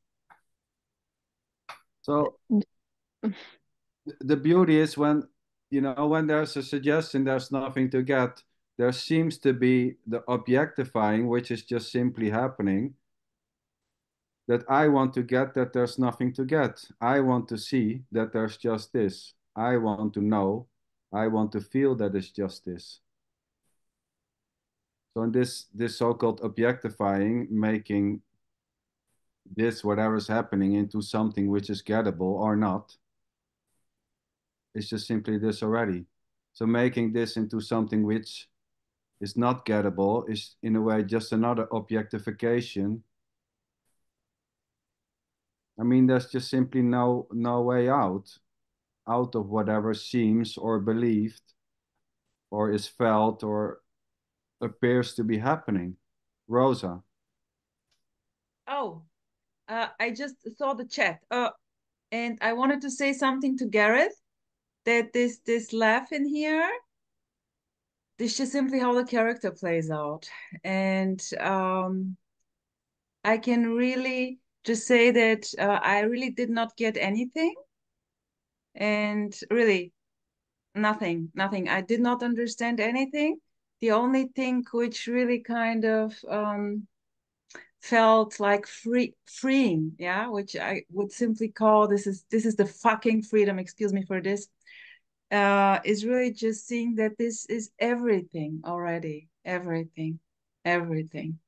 So the beauty is when you know when there's a suggestion there's nothing to get there seems to be the objectifying which is just simply happening that i want to get that there's nothing to get. I want to see that there's just this. I want to know. I want to feel that it's just this. So in this this so-called objectifying making this whatever's happening into something which is gettable or not it's just simply this already. So making this into something which is not gettable is in a way just another objectification. I mean, there's just simply no no way out, out of whatever seems or believed, or is felt or appears to be happening. Rosa. Oh, uh, I just saw the chat. Uh, and I wanted to say something to Gareth that this this laugh in here this is simply how the character plays out. And um, I can really just say that uh, I really did not get anything. And really, nothing, nothing. I did not understand anything. The only thing which really kind of um, felt like free freeing yeah which i would simply call this is this is the fucking freedom excuse me for this uh is really just seeing that this is everything already everything everything.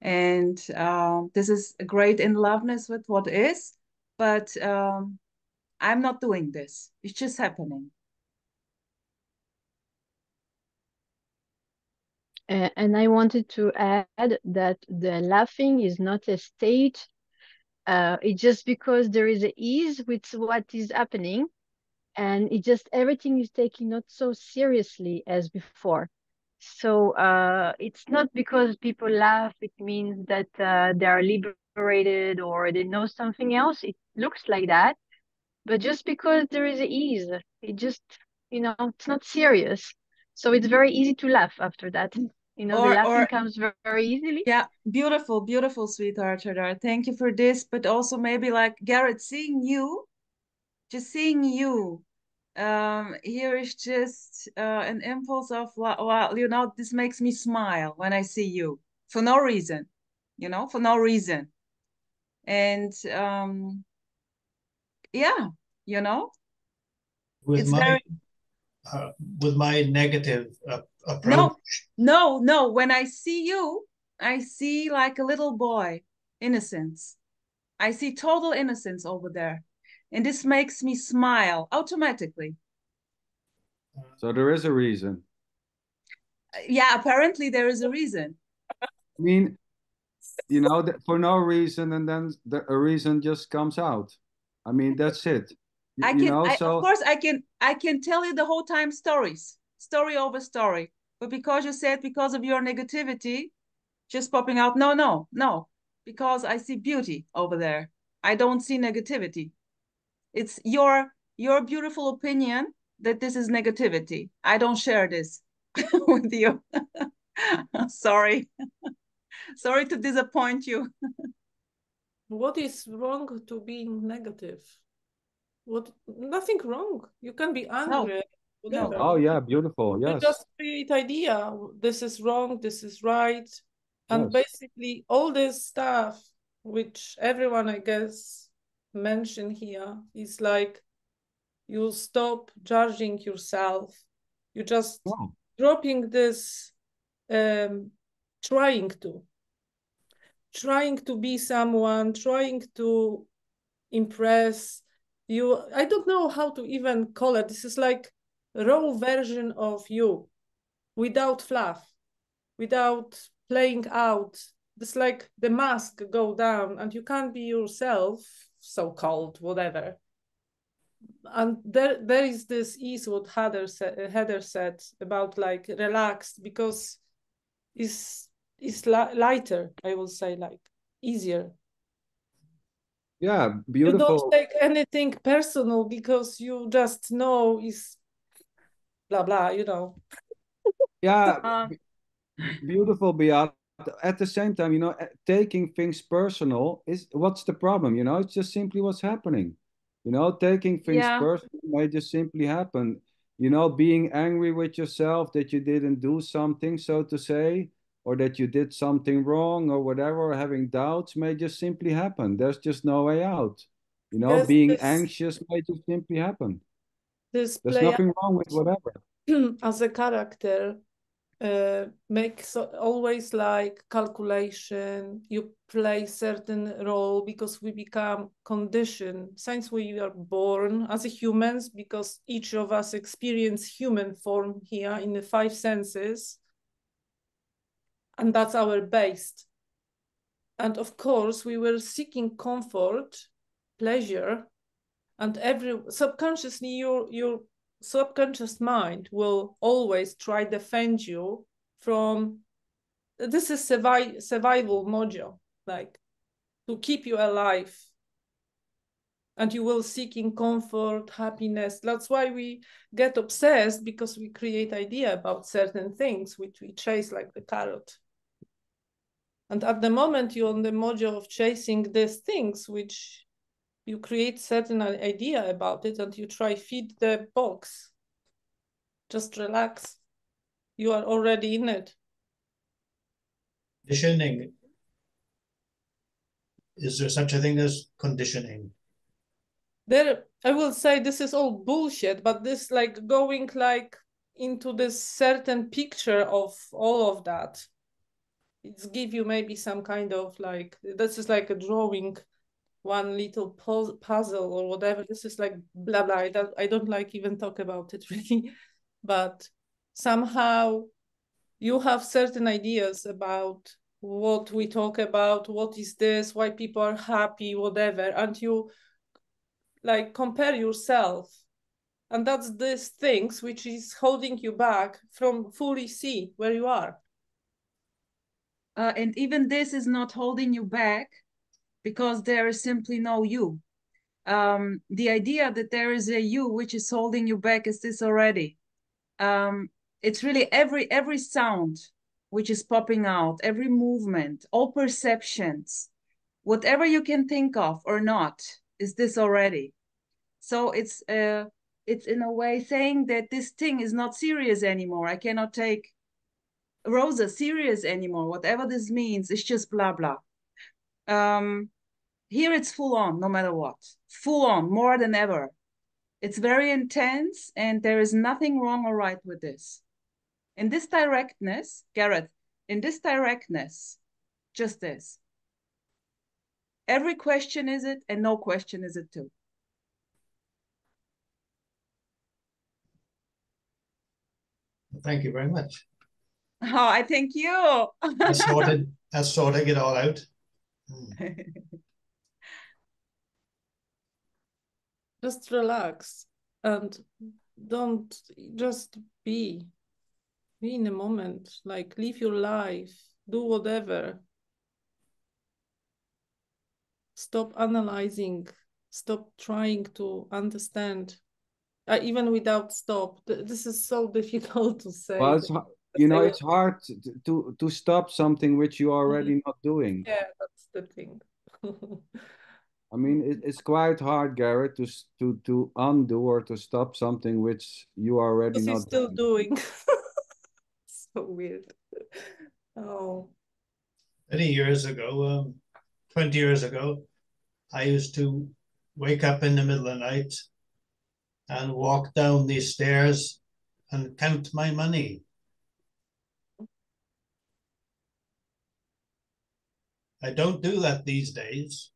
And um this is a great in loveness with what is but um i'm not doing this. It's just happening. And I wanted to add that the laughing is not a state. Uh, it's just because there is a ease with what is happening, and it just everything is taken not so seriously as before. So uh, it's not because people laugh, it means that uh, they are liberated or they know something else. It looks like that, but just because there is ease, it just you know it's not serious. So it's very easy to laugh after that. You know, Or- the laughing or- comes very, very easily. Yeah, beautiful, beautiful, sweetheart. Hadar. Thank you for this, but also maybe like Garrett, seeing you, just seeing you, um, here is just uh, an impulse of wow, you know, this makes me smile when I see you for no reason, you know, for no reason, and um, yeah, you know, With It's my very- uh, with my negative uh, approach. No, no, no. When I see you, I see like a little boy, innocence. I see total innocence over there. And this makes me smile automatically. So there is a reason. Yeah, apparently there is a reason. I mean, you know, for no reason, and then the, a reason just comes out. I mean, that's it. You, I you can, know, I, so of course, I can, I can tell you the whole time stories, story over story. But because you said because of your negativity, just popping out, no, no, no, because I see beauty over there. I don't see negativity. It's your your beautiful opinion that this is negativity. I don't share this [LAUGHS] with you. [LAUGHS] Sorry. [LAUGHS] Sorry to disappoint you. What is wrong to being negative? What nothing wrong. You can be angry, whatever. oh yeah, beautiful. You Yes. just create idea. This is wrong, this is right. And Yes. basically all this stuff which everyone I guess mentioned here is like you stop judging yourself. You just dropping this um trying to trying to be someone, trying to impress you. I don't know how to even call it. This is like raw version of you without fluff, without playing out. It's like the mask go down and you can't be yourself, so called, whatever. And there, there is this ease what Heather said, Heather said about like relaxed because it's it's li- lighter. I will say like easier. Yeah, You beautiful. don't take anything personal because you just know is blah blah. You know. Yeah, Uh, beautiful, Beat. At the same time, you know, eh, taking things personal is what's the problem? You know, it's just simply what's happening. You know, taking things Yeah. personal may just simply happen. You know, being angry with yourself that you didn't do something, so to say, or that you did something wrong or whatever, or having doubts may just simply happen. There's just no way out. You know, Yes, being this- anxious may just simply happen. This There's nothing wrong with whatever. [CLEARS THROAT] as a character uh, makes always like calculation. You play certain role because we become conditioned since we are born as humans because each of us experience human form here in the five senses, and that's our base. And of course, we were seeking comfort, pleasure, and every subconsciously your your subconscious mind will always try defend you from this is survi- survival module like to keep you alive. And you will seeking comfort happiness. That's why we get obsessed because we create idea about certain things which we chase like the carrot and at the moment you're on the module of chasing these things which you create certain idea about it and you try feed the box. Just relax. You are already in it. Conditioning. Is there such a thing as conditioning? There i will say this is all bullshit but this like going like into this certain picture of all of that it's give you maybe some kind of like this is like a drawing one little puzzle or whatever. This is like blah blah. I don't, I don't like even talk about it [LAUGHS] really. But somehow you have certain ideas about what we talk about what is this why people are happy whatever and you like compare yourself. And that's this things which is holding you back from fully see where you are. Uh, and even this is not holding you back because there is simply no you um, the idea that there is a you which is holding you back is this already um, it's really every every sound which is popping out every movement all perceptions whatever you can think of or not is this already so it's uh, it's in a way saying that this thing is not serious anymore. I cannot take Rosa serious anymore. Whatever this means, it's just blah blah. Um, here it's full on, no matter what. Full on, more than ever. It's very intense, and there is nothing wrong or right with this. In this directness, Gareth, in this directness, just this. Every question is it, and no question is it too. Thank you very much. Oh, I thank you. I sorted, I sorted it all out. [LAUGHS] just relax and don't just be be in the moment. Like live your life. Do whatever. Stop analyzing. Stop trying to understand. Uh, even without stop. This is so [LAUGHS] difficult to say. Well it's you know it's hard to, to to stop something which you are already not doing. Yeah that's the thing [LAUGHS] i mean it, it's quite hard garrett to to to undo or to stop something which you are already not still doing, doing. [LAUGHS] so weird oh many years ago um 20 years ago i used to wake up in the middle of the night and walk down these stairs and count my money. I don't do that these days.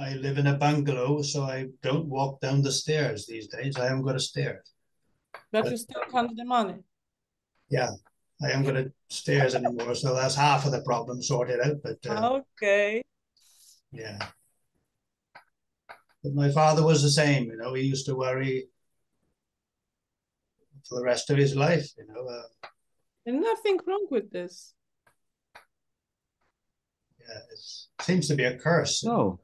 I live in a bungalow, so I don't walk down the stairs these days. I haven't got a stair. But, but you still count the money. Yeah, I haven't got a stairs anymore, so that's half of the problem sorted out. But uh, okay. Yeah. But my father was the same, you know, he used to worry for the rest of his life, you know. Uh, There's nothing wrong with this. Yeah, it seems to be a curse. No.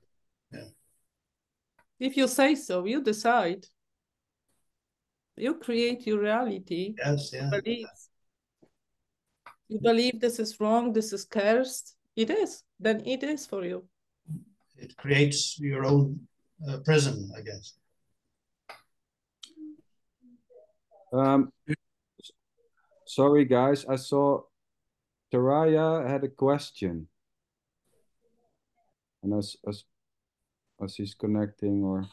Yeah. If you say so, you decide. You create your reality. Yes, yeah. Believe. You believe this is wrong, this is cursed. It is. Then it is for you. It creates your own uh, prison, I guess. Um, sorry, guys. I saw Taraya had a question. And as, as, as he's connecting or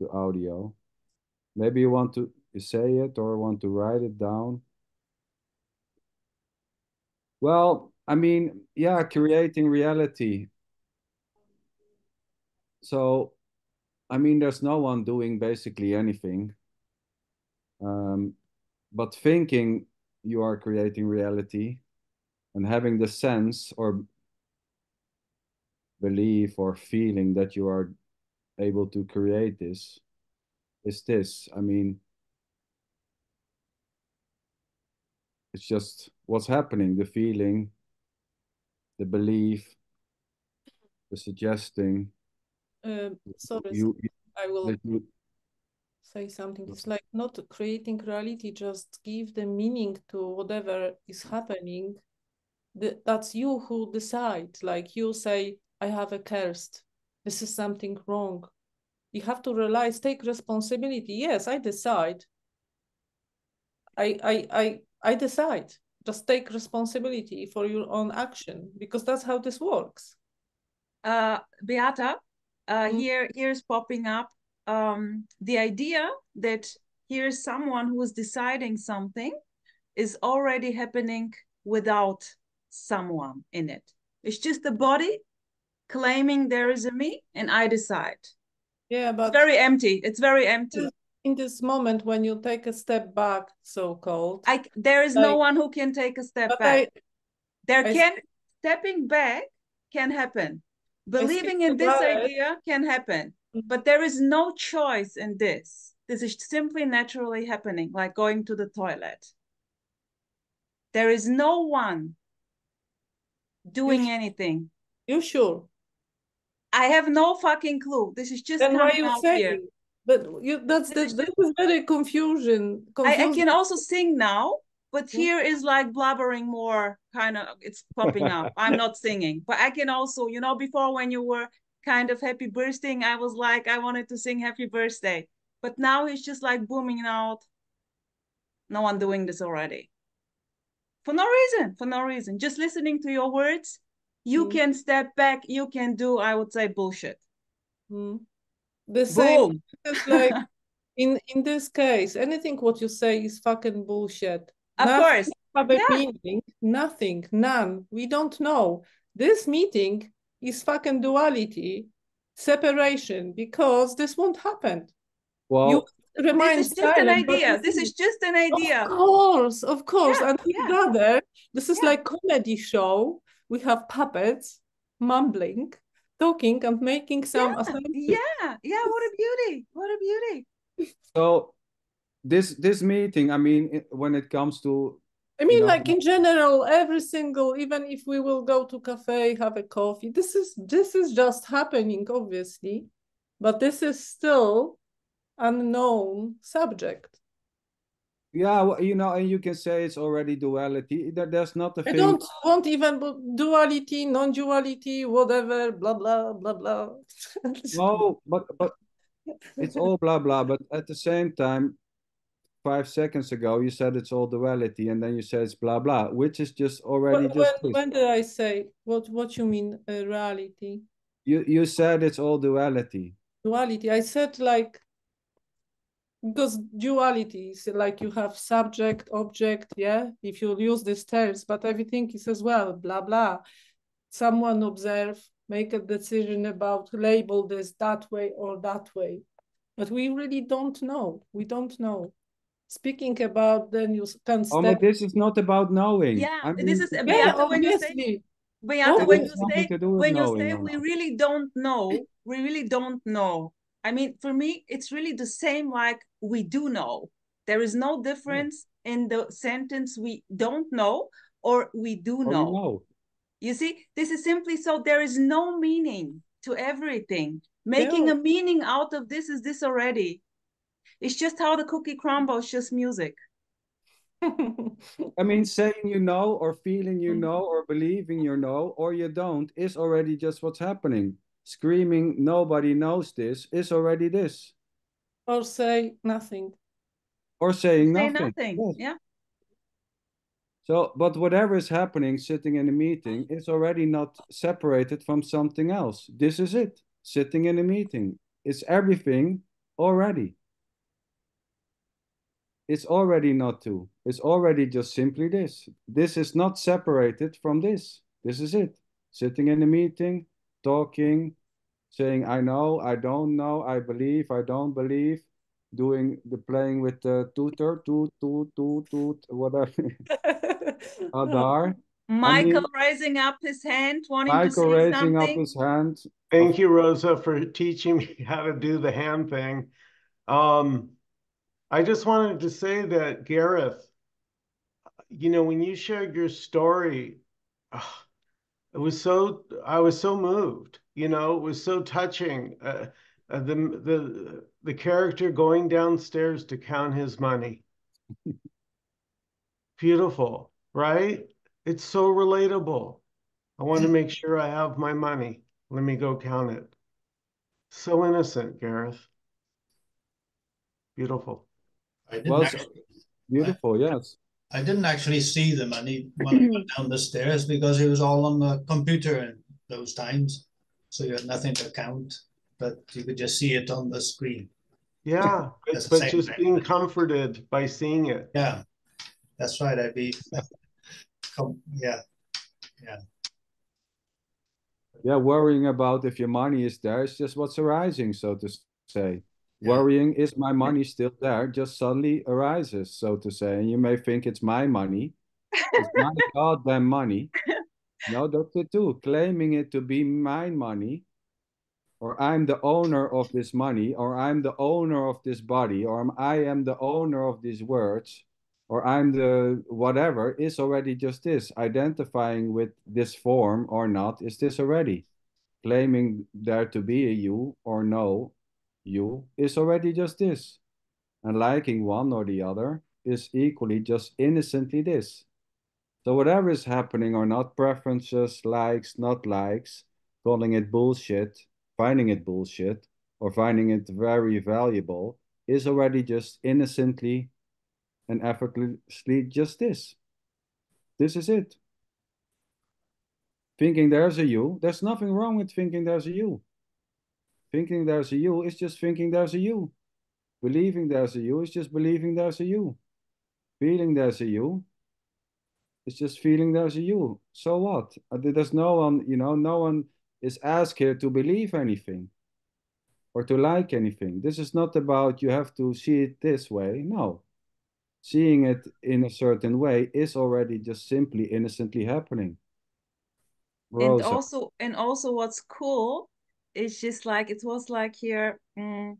the audio, maybe you want to say it or want to write it down. Well, I mean, yeah, creating reality so I mean, there's no one doing basically anything. Um, but thinking you are creating reality and having the sense or belief or feeling that you are able to create this is this. I mean, it's just what's happening, the feeling, the belief, the suggesting Um, sorry, you, you I will you say something. It's like not creating reality, just give the meaning to whatever is happening. The, that's you who decide. Like you say, I have a cursed. This is something wrong. You have to realize, take responsibility. Yes, I decide. I I I I decide. Just take responsibility for your own action because that's how this works. Uh, Beata, uh, Mm. here here's popping up um, the idea that here's someone who's deciding something is already happening without someone in it. It's just the body claiming there is a me and I decide. Yeah, but It's very empty. It's very empty. in this moment when you take a step back, so called. I there is no one who can take a step But back. I- there I can stepping back can happen. Believing in this it. idea can happen, mm. but there is no choice in this. This is simply naturally happening, like going to the toilet. There is no one doing anything. You sure? I have no fucking clue. This is just Then why coming you out saying? here. But you that's the This is this is very confusion. I, I can also sing now, but here is like blubbering more kind of it's popping up. I'm not [LAUGHS] singing, but I can also, you know, before when you were kind of happy bursting, I was like, I wanted to sing happy birthday. But now it's just like booming out. No one doing this already. For no reason, for no reason. Just listening to your words, you Mm. can step back, you can do, I would say, bullshit. Mm. The same Boom. it's like [LAUGHS] in in this case, anything what you say is fucking bullshit. Of Nothing course. have a Yeah. meaning, nothing, none. We don't know. This meeting is fucking duality, separation, because this won't happen. well You remain This is just an silent, but idea. This is just an idea. Of course, of course. Yeah, and we yeah. gather. This is Yeah. like comedy show. We have puppets mumbling, talking, and making some assumptions. Yeah, yeah, what a beauty. What a beauty. so this this meeting, I mean, when it comes to I mean, know, like in general, every single, even if we will go to cafe, have a coffee, this is this is just happening, obviously, but this is still unknown subject. Yeah, well, you know, and you can say it's already duality. There, there's not a I thing. don't want even duality, non-duality, whatever, blah blah blah blah. [LAUGHS] No, but but it's all blah blah. But at the same time, five seconds ago you said it's all duality, and then you said it's blah blah, which is just already When, just when, when did I say what? What you mean, uh, reality, You you said it's all duality. duality? I said like because duality is like you have subject, object, yeah. If you use these terms, but everything is as well blah blah. Someone observe, make a decision about label this that way or that way, but we really don't know. We don't know. Speaking about then you can Oh, step. but this is not about knowing. Yeah, I this is it- yeah, when you say. Beata, Oh, when you say to do when you say we really don't know, we really don't know. I mean, for me, it's really the same like we do know. There is no difference in the sentence we don't know or we do know. know. You see, this is simply so there is no meaning to everything. Making a meaning out of this is this already. It's just how the cookie crumbles, just music. I mean, saying you know, or feeling you Mm. know, or believing you know, or you don't, is already just what's happening. Screaming, nobody knows this, is already this. or say nothing. Or saying Say nothing. nothing. Yes. Yeah. So, but whatever is happening sitting in a meeting is already not separated from something else. This is it. Sitting in a meeting. It's everything already. It's already not two. It's already just simply this. This is not separated from this. This is it. Sitting in a meeting, talking, saying, I know, I don't know, I believe, I don't believe, doing the playing with the tutor, toot, toot, toot, toot, whatever. [LAUGHS] Adar. Michael mean- raising up his hand, wanting to Michael say raising up his hand. Thank you, Rosa, for teaching me [LAUGHS] how to do the hand thing. Um, I just wanted to say that Gareth, you know, when you shared your story, ah, it was so I was so moved. You know, it was so touching. Uh, uh, the the the character going downstairs to count his money. [LAUGHS] Beautiful, right? It's so relatable. I want to make sure I have my money. Let me go count it. So innocent, Gareth. Beautiful. I didn't Well, actually, beautiful, yes. I didn't actually see the money [CLEARS THROAT] when I went down the stairs because it was all on the computer in those times. So you had nothing to count, but you could just see it on the screen. Yeah, but, the but just thing. being comforted by seeing it. Yeah, that's right. I'd be, [LAUGHS] yeah, yeah. Yeah, worrying about if your money is there is just what's arising, so to say. Yeah. Worrying, is my money still there? Just suddenly arises, so to say. And you may think it's my money. It's my [LAUGHS] goddamn money. [LAUGHS] No, that's it too. Claiming it to be my money, or I'm the owner of this money, or I'm the owner of this body, or I'm- I am the owner of these words, or I'm the whatever, is already just this. Identifying with this form or not is this already. Claiming there to be a you or no you is already just this. And liking one or the other is equally just innocently this. So whatever is happening or not, preferences, likes, not likes, calling it bullshit, finding it bullshit, or finding it very valuable, is already just innocently and effortlessly just this. This is it. Thinking there's a you, there's nothing wrong with thinking there's a you. Thinking there's a you is just thinking there's a you. Believing there's a you is just believing there's a you. Feeling there's a you it's just feeling there's a you. So what? Uh, There's no one, you know, no one is asked here to believe anything or to like anything. This is not about you have to see it this way. No. Seeing it in a certain way is already just simply innocently happening. and also and also what's cool is just like it was like here mm,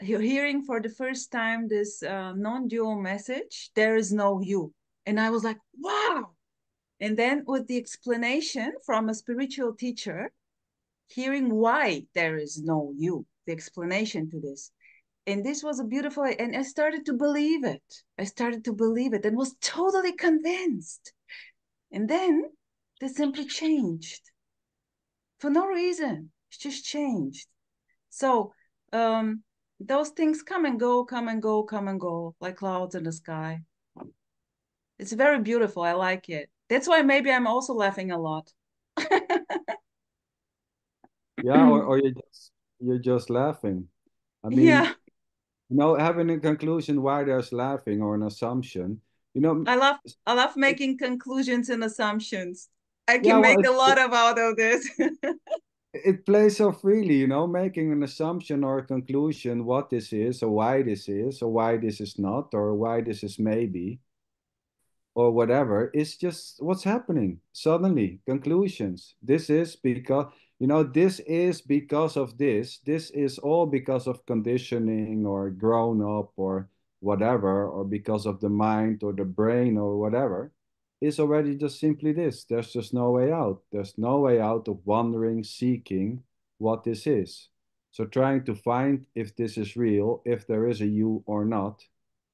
you're hearing for the first time this uh, non-dual message there is no you. And i was like wow. And then with the explanation from a spiritual teacher hearing why there is no you the explanation to this. And this was a beautiful and i started to believe it. I started to believe it and was totally convinced. And then they simply changed. For no reason it's just changed. So um those things come and go come and go come and go like clouds in the sky. It's very beautiful. I like it. That's why maybe i'm also laughing a lot. [LAUGHS] Yeah, or, or you're just you're just laughing. I mean, yeah. you know, having a conclusion why there's laughing or an assumption, you know, i love i love making conclusions and assumptions. I can Yeah, well, make a lot of out of this [LAUGHS] it plays so freely, you know, making an assumption or a conclusion what this is or why this is or why this is not or why this is maybe or whatever. It's just what's happening. Suddenly, conclusions. This is because, you know, this is because of this. This is all because of conditioning or grown up or whatever, or because of the mind or the brain or whatever is already just simply this. There's just no way out. There's no way out of wondering, seeking what this is. So trying to find if this is real, if there is a you or not,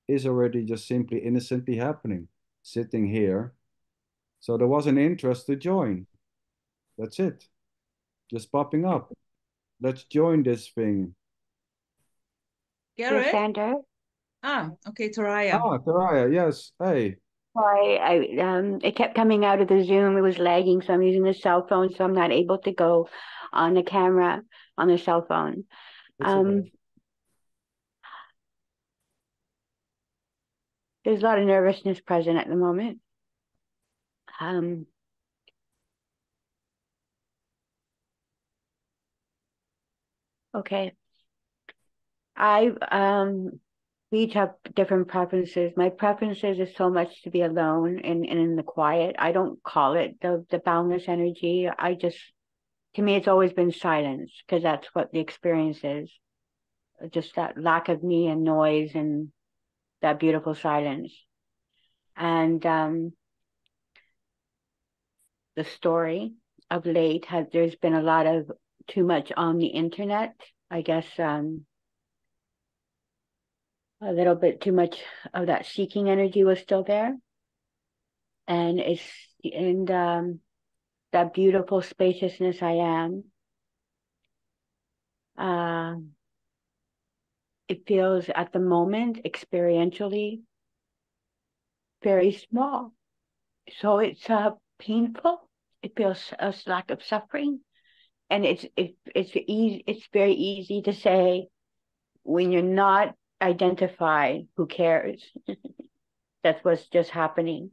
is already just simply innocently happening, sitting here. So there was an interest to join. That's it. Just popping up. Let's join this thing. garrett Sandra. ah okay Toraya. Ah, Taraya, yes. Hey. Sorry, I um it kept coming out of the Zoom. It was lagging, so I'm using the cell phone, so I'm not able to go on the camera on the cell phone. Um, okay. there's a lot of nervousness present at the moment. Um, okay. I um we each have different preferences. My preferences is so much to be alone and, and in the quiet. I don't call it the the boundless energy. I just to me it's always been silence because that's what the experience is. Just that lack of me and noise and that beautiful silence. And um the story of late has there's been a lot of too much on the internet. I guess um, a little bit too much of that seeking energy was still there, and it's and um, that beautiful spaciousness I am. Um, it feels at the moment experientially very small. So it's uh, painful. It feels a lack of suffering, and it's it, it's easy. It's very easy to say when you're not identified. Who cares? [LAUGHS] That's what's just happening.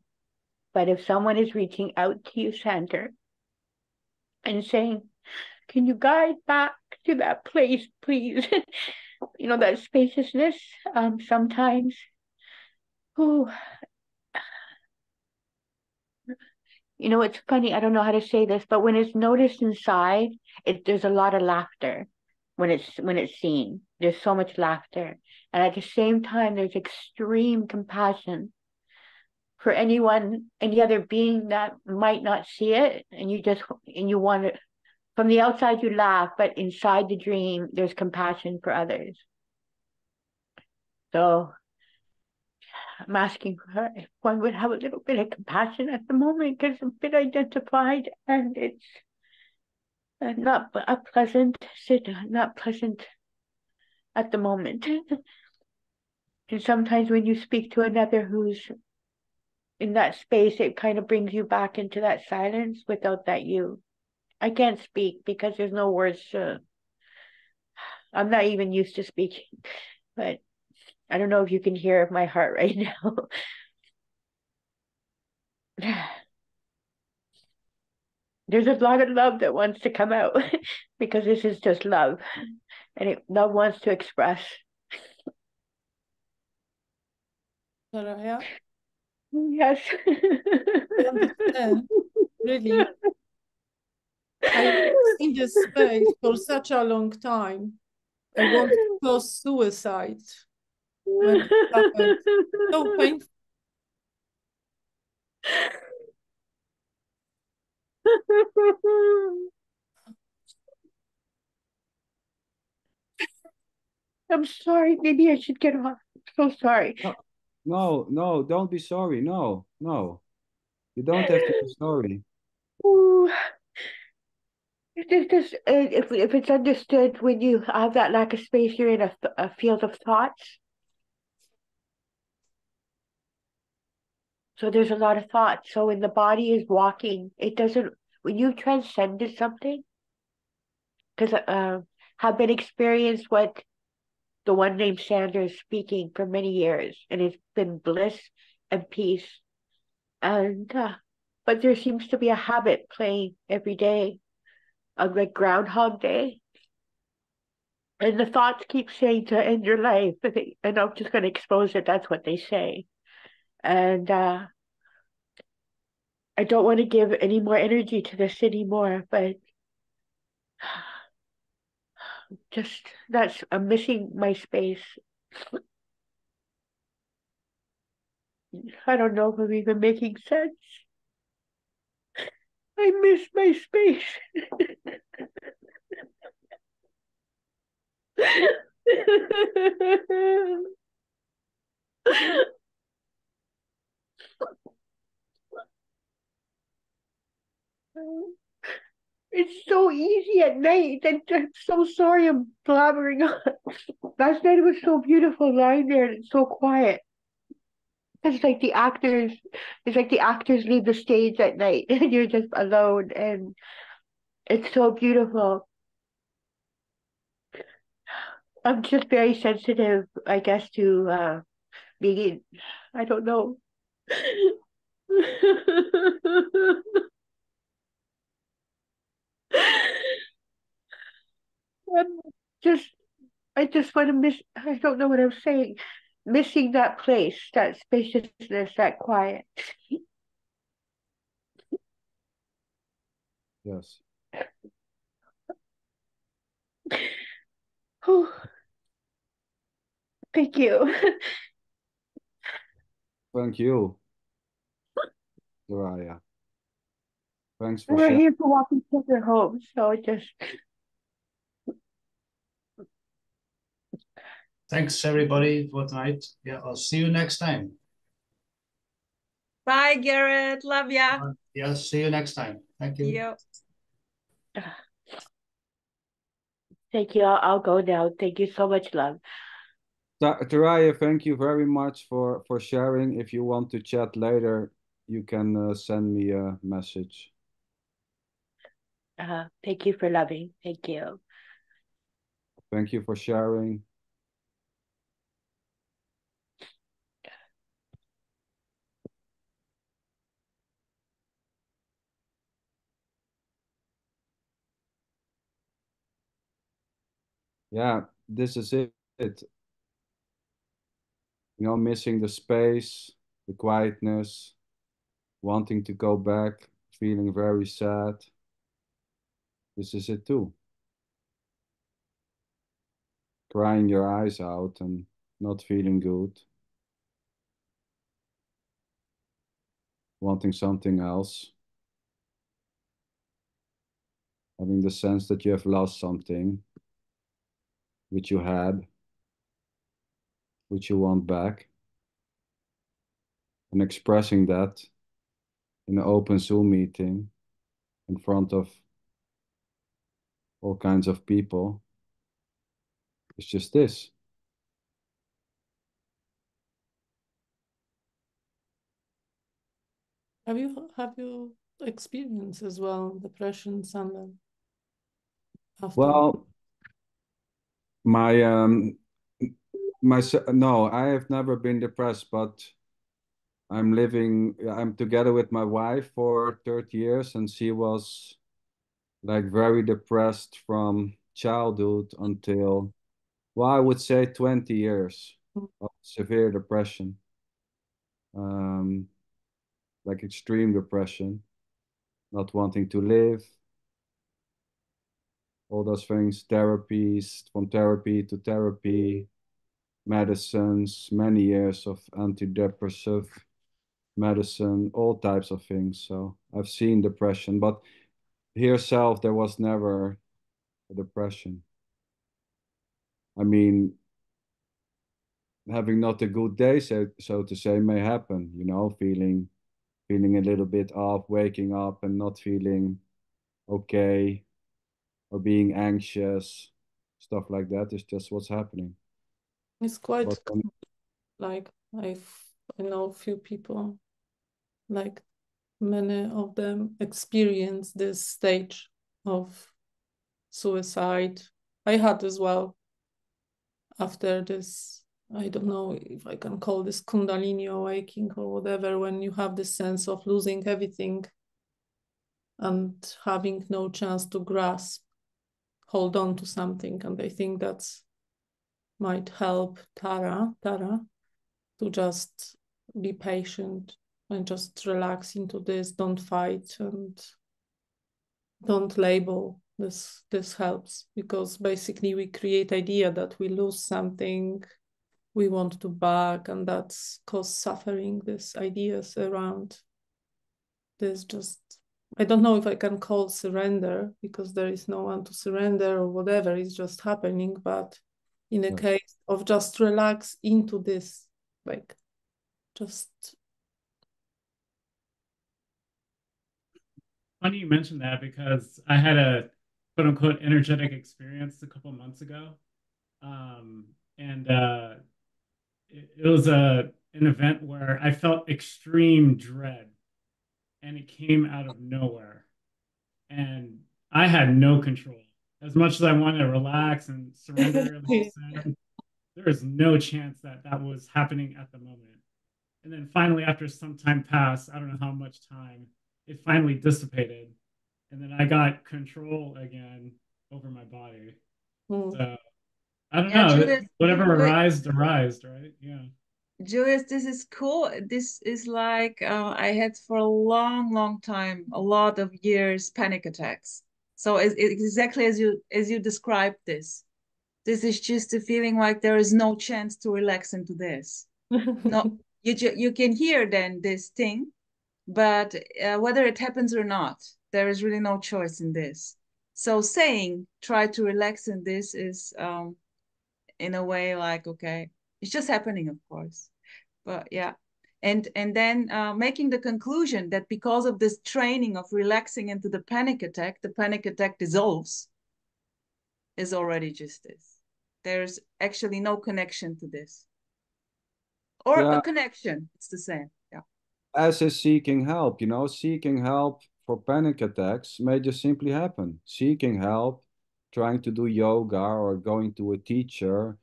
But if someone is reaching out to you, Sander, and saying, "Can you guide back to that place, please?" [LAUGHS] you know that spaciousness. Um, sometimes, who you know, it's funny. I don't know how to say this, but when it's noticed inside, it there's a lot of laughter when it's when it's seen. There's so much laughter, and at the same time, there's extreme compassion for anyone, any other being that might not see it, and you just and you want to. From the outside, you laugh, but inside the dream, there's compassion for others. So I'm asking her if one would have a little bit of compassion at the moment because I'm a bit identified and it's uh, not a pleasant not pleasant at the moment. [LAUGHS] and sometimes when you speak to another who's in that space, it kind of brings you back into that silence without that you. I can't speak because there's no words. To, I'm not even used to speaking, [LAUGHS] but I don't know if you can hear my heart [LAUGHS] right now. [SIGHS] [SIGHS] [SIGHS] There's a lot of love that wants to come out [LAUGHS] because this is just love and it love wants to express. Soraya? Yes. I understand. Really. I've in this space for such a long time. I want to cause suicide when it happened. So painful. [LAUGHS] I'm sorry. Maybe I should get off. I'm so sorry. No, no, no, don't be sorry. No, no. You don't have to be [LAUGHS] sorry. Ooh. If this, uh, if if it's understood when you have that lack of space, you're in a, a field of thoughts. So there's a lot of thoughts. So when the body is walking, it doesn't. When you've transcended something, because uh, have been experienced what the one named Sander is speaking for many years, and it's been bliss and peace. And uh, but there seems to be a habit playing every day, of like Groundhog Day. And the thoughts keep saying to end your life, [LAUGHS] and I'm just going to expose it. That's what they say. And uh, I don't want to give any more energy to this anymore, but [SIGHS] just that's I'm missing my space. I don't know if I'm even making sense. I miss my space. [LAUGHS] It's so easy at night. And I'm so sorry I'm blabbering on. Last night it was so beautiful lying there and it's so quiet. It's like the actors, it's like the actors leave the stage at night [LAUGHS] and you're just alone and it's so beautiful. I'm just very sensitive, I guess, to uh, being, I don't know. [LAUGHS] I'm just, I just want to miss, I don't know what I'm saying, missing that place, that spaciousness, that quiet. Yes. Oh, thank you. Thank you, Soraya. Thanks for We're sharing. here to walk each other home, so just Thanks, everybody, for tonight. Yeah, I'll see you next time. Bye, Garrett. Love ya. Yeah, see you next time. Thank you. Yep. thank you. I'll, I'll go now. Thank you so much, love. Ta- Taraya, thank you very much for for sharing. If you want to chat later, you can uh, send me a message. Uh, thank you for loving. Thank you. Thank you for sharing. Yeah, this is it. You know, missing the space, the quietness, wanting to go back, feeling very sad. This is it too. Crying your eyes out and not feeling good. Wanting something else. Having the sense that you have lost something which you had, which you want back. And expressing that in an open Zoom meeting in front of all kinds of people. It's just this. Have you have you experienced as well depression? After Well, my um my no, I have never been depressed, but I'm living I'm together with my wife for 30 years and she was like very depressed from childhood until well, I would say 20 years of severe depression. Um like extreme depression, not wanting to live, all those things, therapies, from therapy to therapy, medicines, many years of antidepressive medicine, all types of things. So I've seen depression, but here self, there was never a depression. I mean, having not a good day, so so to say, may happen, you know, feeling feeling a little bit off, waking up and not feeling okay, or being anxious, stuff like that is just what's happening. It's quite But um, like I've I know a few people, like many of them experience this stage of suicide. I had as well after this. I don't know if I can call this Kundalini awakening or whatever, when you have this sense of losing everything and having no chance to grasp, hold on to something. And I think that's might help Tara, Tara, to just be patient and just relax into this. Don't fight and don't label. This this helps because basically we create idea that we lose something, we want to back, and that's cause suffering. These ideas around this just I don't know if I can call surrender because there is no one to surrender or whatever. It's just happening, but in a Yeah. case of just relax into this, like just Funny you mentioned that because I had a quote unquote energetic experience a couple months ago. Um, and uh, it, it was a an event where I felt extreme dread and it came out of nowhere. And I had no control. As much as I wanted to relax and surrender, [LAUGHS] there was no chance that that was happening at the moment. And then finally, after some time passed, I don't know how much time, it finally dissipated. And then I got control again over my body. mm. So I don't Yeah, know. Judith, Whatever wait. arised, arised, right? Yeah. Julius, this is cool. This is like uh, I had for a long, long time, a lot of years, panic attacks. So it's, it's exactly as you as you described this. This is just a feeling like there is no chance to relax into this. No, [LAUGHS] [LAUGHS] you you can hear then this thing, but uh, whether it happens or not, There is really no choice in this. So saying try to relax in this is um in a way like okay, it's just happening, of course. But yeah. And and then uh, making the conclusion that because of this training of relaxing into the panic attack, the panic attack dissolves is already just this. There's actually no connection to this. Or Yeah. a connection. It's the same. As is seeking help, you know, seeking help for panic attacks may just simply happen. Seeking help, trying to do yoga or going to a teacher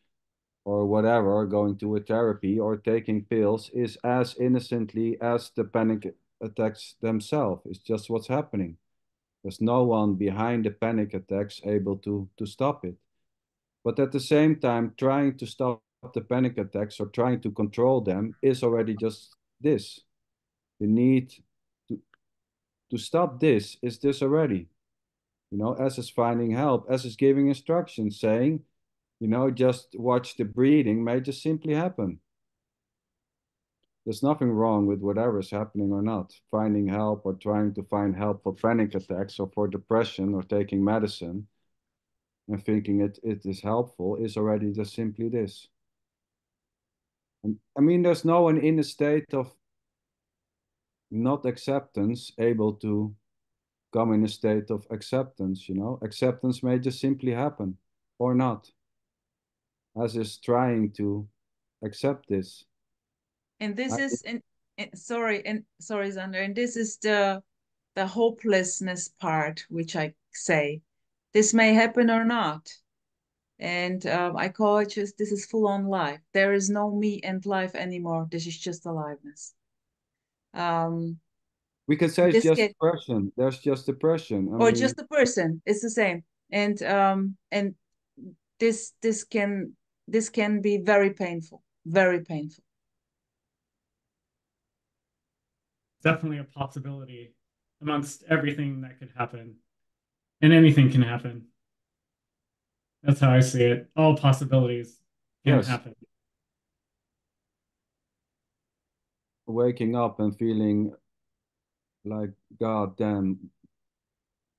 or whatever, going to a therapy or taking pills is as innocently as the panic attacks themselves. It's just what's happening. There's no one behind the panic attacks able to to stop it. But at the same time, trying to stop the panic attacks or trying to control them is already just this. The need to to stop this is this already. You know, as is finding help, as is giving instructions, saying, you know, just watch the breathing may just simply happen. There's nothing wrong with whatever is happening or not. Finding help or trying to find help for panic attacks or for depression or taking medicine and thinking it, it is helpful is already just simply this. And I mean, there's no one in a state of not acceptance able to come in a state of acceptance, you know? Acceptance may just simply happen or not, as is trying to accept this. and this I- is and, and sorry and sorry Sander and this is the the hopelessness part which i say. This may happen or not. And um, i call it just this is full on life. There is no me and life anymore. This is just aliveness um We can say it's just get- depression. There's just depression. I or mean, just the person it's the same and um and this this can this can be very painful very painful definitely a possibility amongst everything that could happen. And anything can happen. That's how I see it. All possibilities can Yes. happen. Waking up and feeling like, God damn,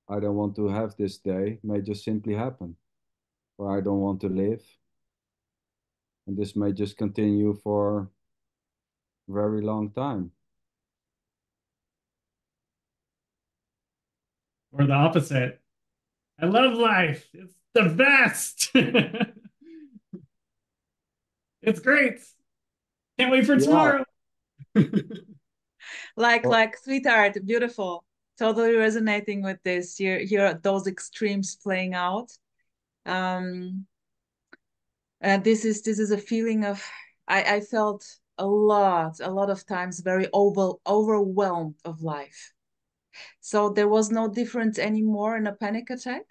I don't want to have this day may just simply happen. Or I don't want to live. And this may just continue for a very long time. Or the opposite. I love life. It's the best. [LAUGHS] it's great. Can't wait for Yeah. tomorrow. [LAUGHS] like Well- like sweetheart beautiful. Totally resonating with this. Here here are those extremes playing out. Um and this is this is a feeling of i i felt a lot a lot of times very over overwhelmed of life. So there was no difference anymore in a panic attack.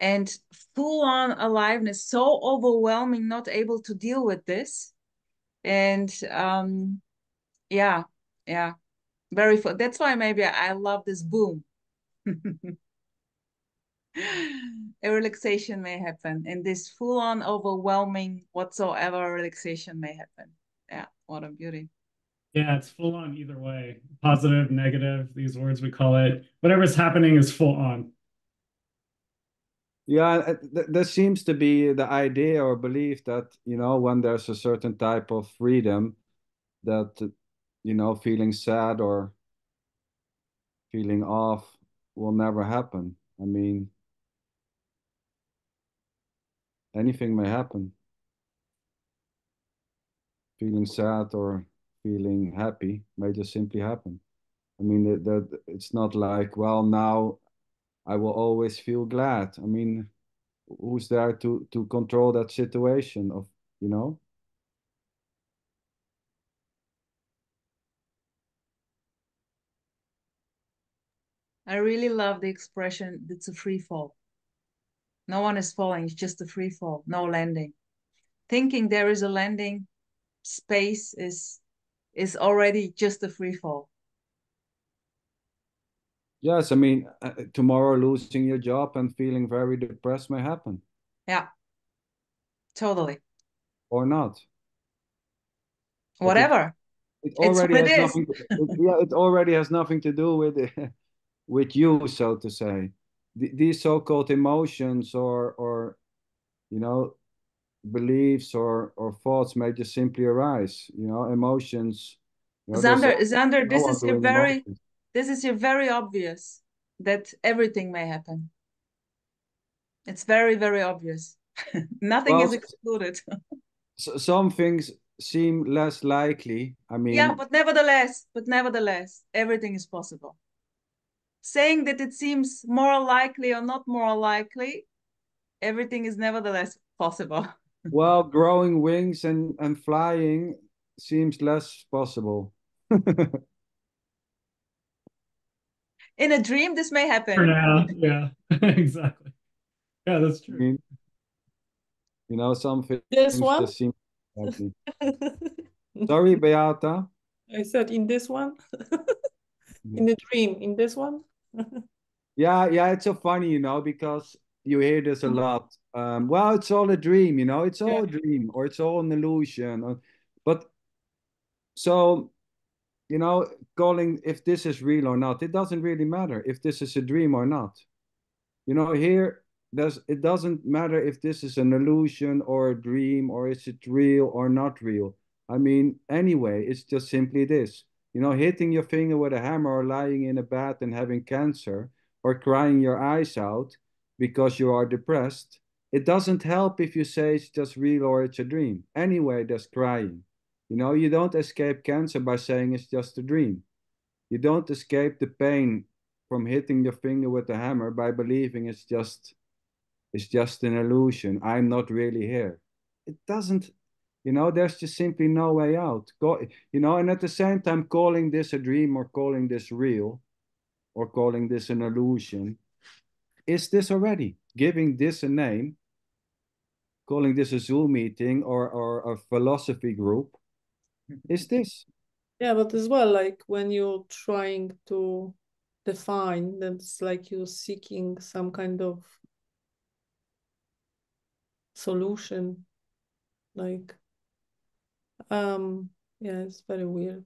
And full on aliveness so overwhelming not able to deal with this. And um yeah yeah very fun that's why maybe i, I love this boom [LAUGHS] a relaxation may happen and this full-on overwhelming whatsoever relaxation may happen yeah what a beauty Yeah, it's full on either way. Positive, negative, these words we call it. Whatever's happening is full on. Yeah, uh, th- there seems to be the idea or belief that, you know, when there's a certain type of freedom, that, you know, feeling sad or feeling off will never happen. I mean, anything may happen. Feeling sad or feeling happy may just simply happen. I mean, that, that it's not like, well, now I will always feel glad. I mean, who's there to to control that situation of, you know? I really love the expression it's a free fall no one is falling it's just a free fall no landing thinking there is a landing space is is already just a free fall Yes, I mean, uh, tomorrow losing your job and feeling very depressed may happen yeah totally or not. It- whatever It It's already it has is. nothing. to- it- yeah, it already has nothing to do with it, [LAUGHS] with you, so to say. Th these so-called emotions or or you know beliefs or or thoughts may just simply arise. You know, emotions. You know, Sander, no this is your very, emotions. this is your very obvious that everything may happen. It's very, very obvious. [LAUGHS] Nothing Well, is excluded. [LAUGHS] So, some things seem less likely. I mean, Yeah, but nevertheless, but nevertheless, everything is possible. Saying that it seems more likely or not more likely, everything is nevertheless possible. [LAUGHS] well, growing wings and and flying seems less possible. [LAUGHS] In a dream, this may happen. For now, yeah, [LAUGHS] exactly. Yeah, that's I true. mean, you know, something. This one? just seem. Sorry, Beata. I said in this one, mm-hmm. in the dream, in this one. Yeah, yeah, it's so funny, you know, because you hear this a Mm-hmm. lot. Um, well, it's all a dream, you know, it's all Yeah. a dream or it's all an illusion. Or, but so, you know, calling if this is real or not, it doesn't really matter if this is a dream or not. You know, here there's it doesn't matter if this is an illusion or a dream or is it real or not real. I mean, anyway, it's just simply this. You know, hitting your finger with a hammer or lying in a bed and having cancer or crying your eyes out because you are depressed. It doesn't help if you say it's just real or it's a dream. Anyway, there's crying. You know, you don't escape cancer by saying it's just a dream. You don't escape the pain from hitting your finger with a hammer by believing it's just it's just an illusion. I'm not really here. It doesn't, you know, there's just simply no way out. Go, you know, and at the same time, calling this a dream or calling this real or calling this an illusion, is this already giving this a name, calling this a Zoom meeting or, or a philosophy group? Is this? Yeah, but as well, like when you're trying to define, that's like you're seeking some kind of solution. Like, um, yeah, it's very weird.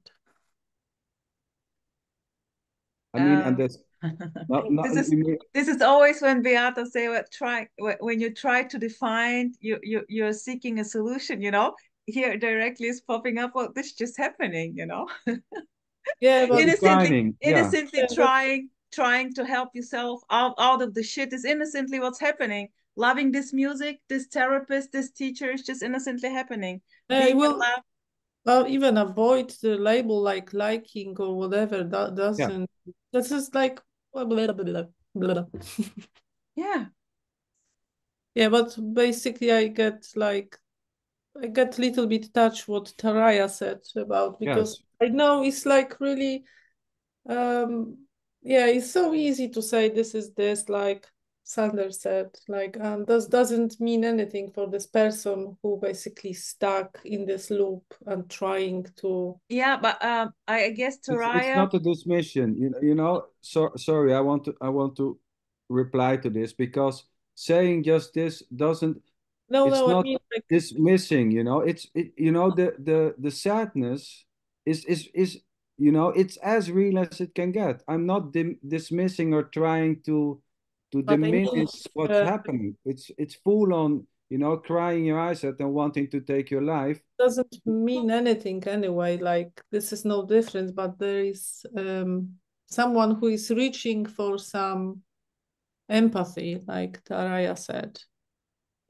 I mean, and Um, that's [LAUGHS] not, not, this is you mean- this is always when Beata say what try when you try to define you you you're seeking a solution, you know. Here directly is popping up, well, this just happening, you know. [LAUGHS] Yeah, but [LAUGHS] innocently Defining, yeah. innocently Yeah, trying trying to help yourself out, out of the shit is innocently what's happening. Loving this music, this therapist, this teacher is just innocently happening. I Being will love, well even avoid the label like liking or whatever. That doesn't. That's just like blah, blah, blah, blah, blah. yeah. Yeah, but basically I get like I get a little bit touch what Taraya said about because I know it's like really um yeah, it's so easy to say this is this like Sander said, like um this doesn't mean anything for this person who basically stuck in this loop and trying to Yeah, but um I guess It's, it's not a dismission. You, you know, so sorry, I want to I want to reply to this because saying just this doesn't no it's no I not mean like dismissing, you know. It's it you know the the the sadness is is is you know it's as real as it can get. I'm not dim dismissing or trying to to But I mean, diminish what's uh, happening. It's it's full on, you know, crying your eyes out and wanting to take your life. doesn't mean anything anyway. Like this is no difference, but there is um someone who is reaching for some empathy, like Taraya said.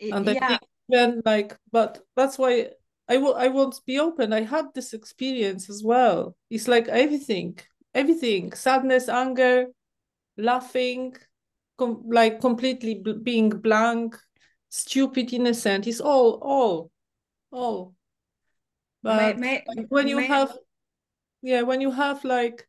i- And I think then like, but that's why I will I won't be open. I had this experience as well. It's like everything, everything, sadness, anger, laughing, com like completely bl being blank, stupid, innocent. It's all, all, all. may, But may, like, when you may- have, yeah, when you have like,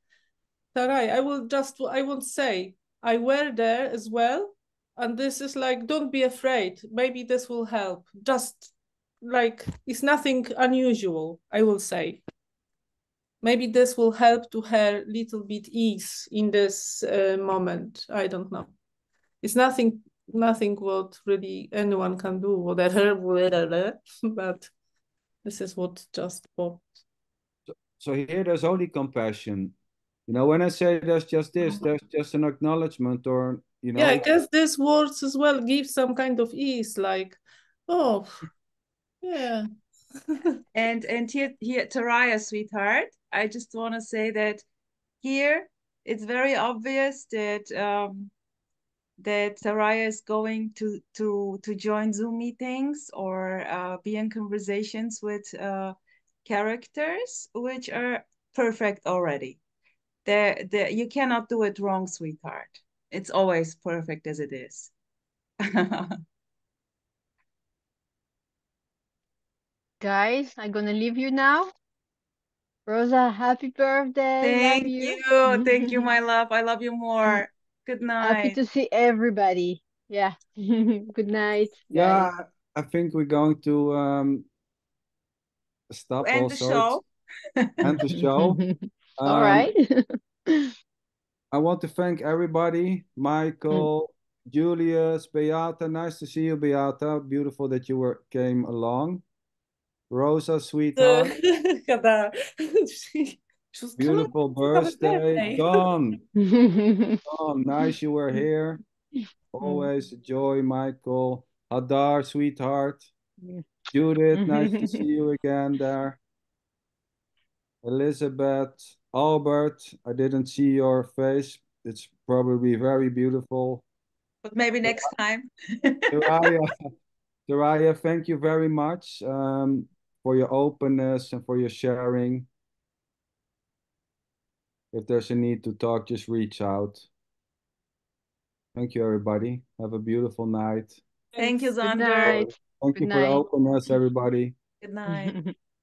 Tarai, I will just, I won't say, I were there as well. And this is like, don't be afraid. Maybe this will help. Just like, it's nothing unusual, I will say. Maybe this will help to her little bit ease in this uh, moment. I don't know. It's nothing, nothing what really anyone can do, whatever, [LAUGHS] whatever. But this is what just popped. So here there's only compassion. You know, when I say there's just this, there's just an acknowledgement or, you know. Yeah, I guess these words as well give some kind of ease, like, oh, yeah. [LAUGHS] and and here here Taraya, sweetheart, I just want to say that here it's very obvious that um that Taraya is going to to to join Zoom meetings or uh, be in conversations with uh, characters which are perfect already. There, there, you cannot do it wrong, sweetheart. It's always perfect as it is. [LAUGHS] Guys, I'm gonna leave you now. Rosa, happy birthday. Thank you. you. Thank you, [LAUGHS] my love. I love you more. Good Happy to see everybody. Yeah. [LAUGHS] Good night. Yeah, I think we're going to um stop End the also. show. [LAUGHS] End the show. [LAUGHS] All Um, right. I want to thank everybody, Michael, Julius, Beata. Nice to see you, Beata. Beautiful that you were came along. Rosa, sweetheart. Kada. she, she was Beautiful to have a birthday. birthday. Dawn. Dawn, nice you were here. Always a joy, Michael. Hadar, sweetheart. Judith, nice to [LAUGHS] see you again there. Elizabeth, Albert, I didn't see your face. It's probably very beautiful. But maybe next time. [LAUGHS] Soraya, Soraya, thank you very much um, for your openness and for your sharing. If there's a need to talk, just reach out. Thank you, everybody. Have a beautiful night. Thank you, Sander. Thank Good you for the night. openness, everybody. Good night. [LAUGHS]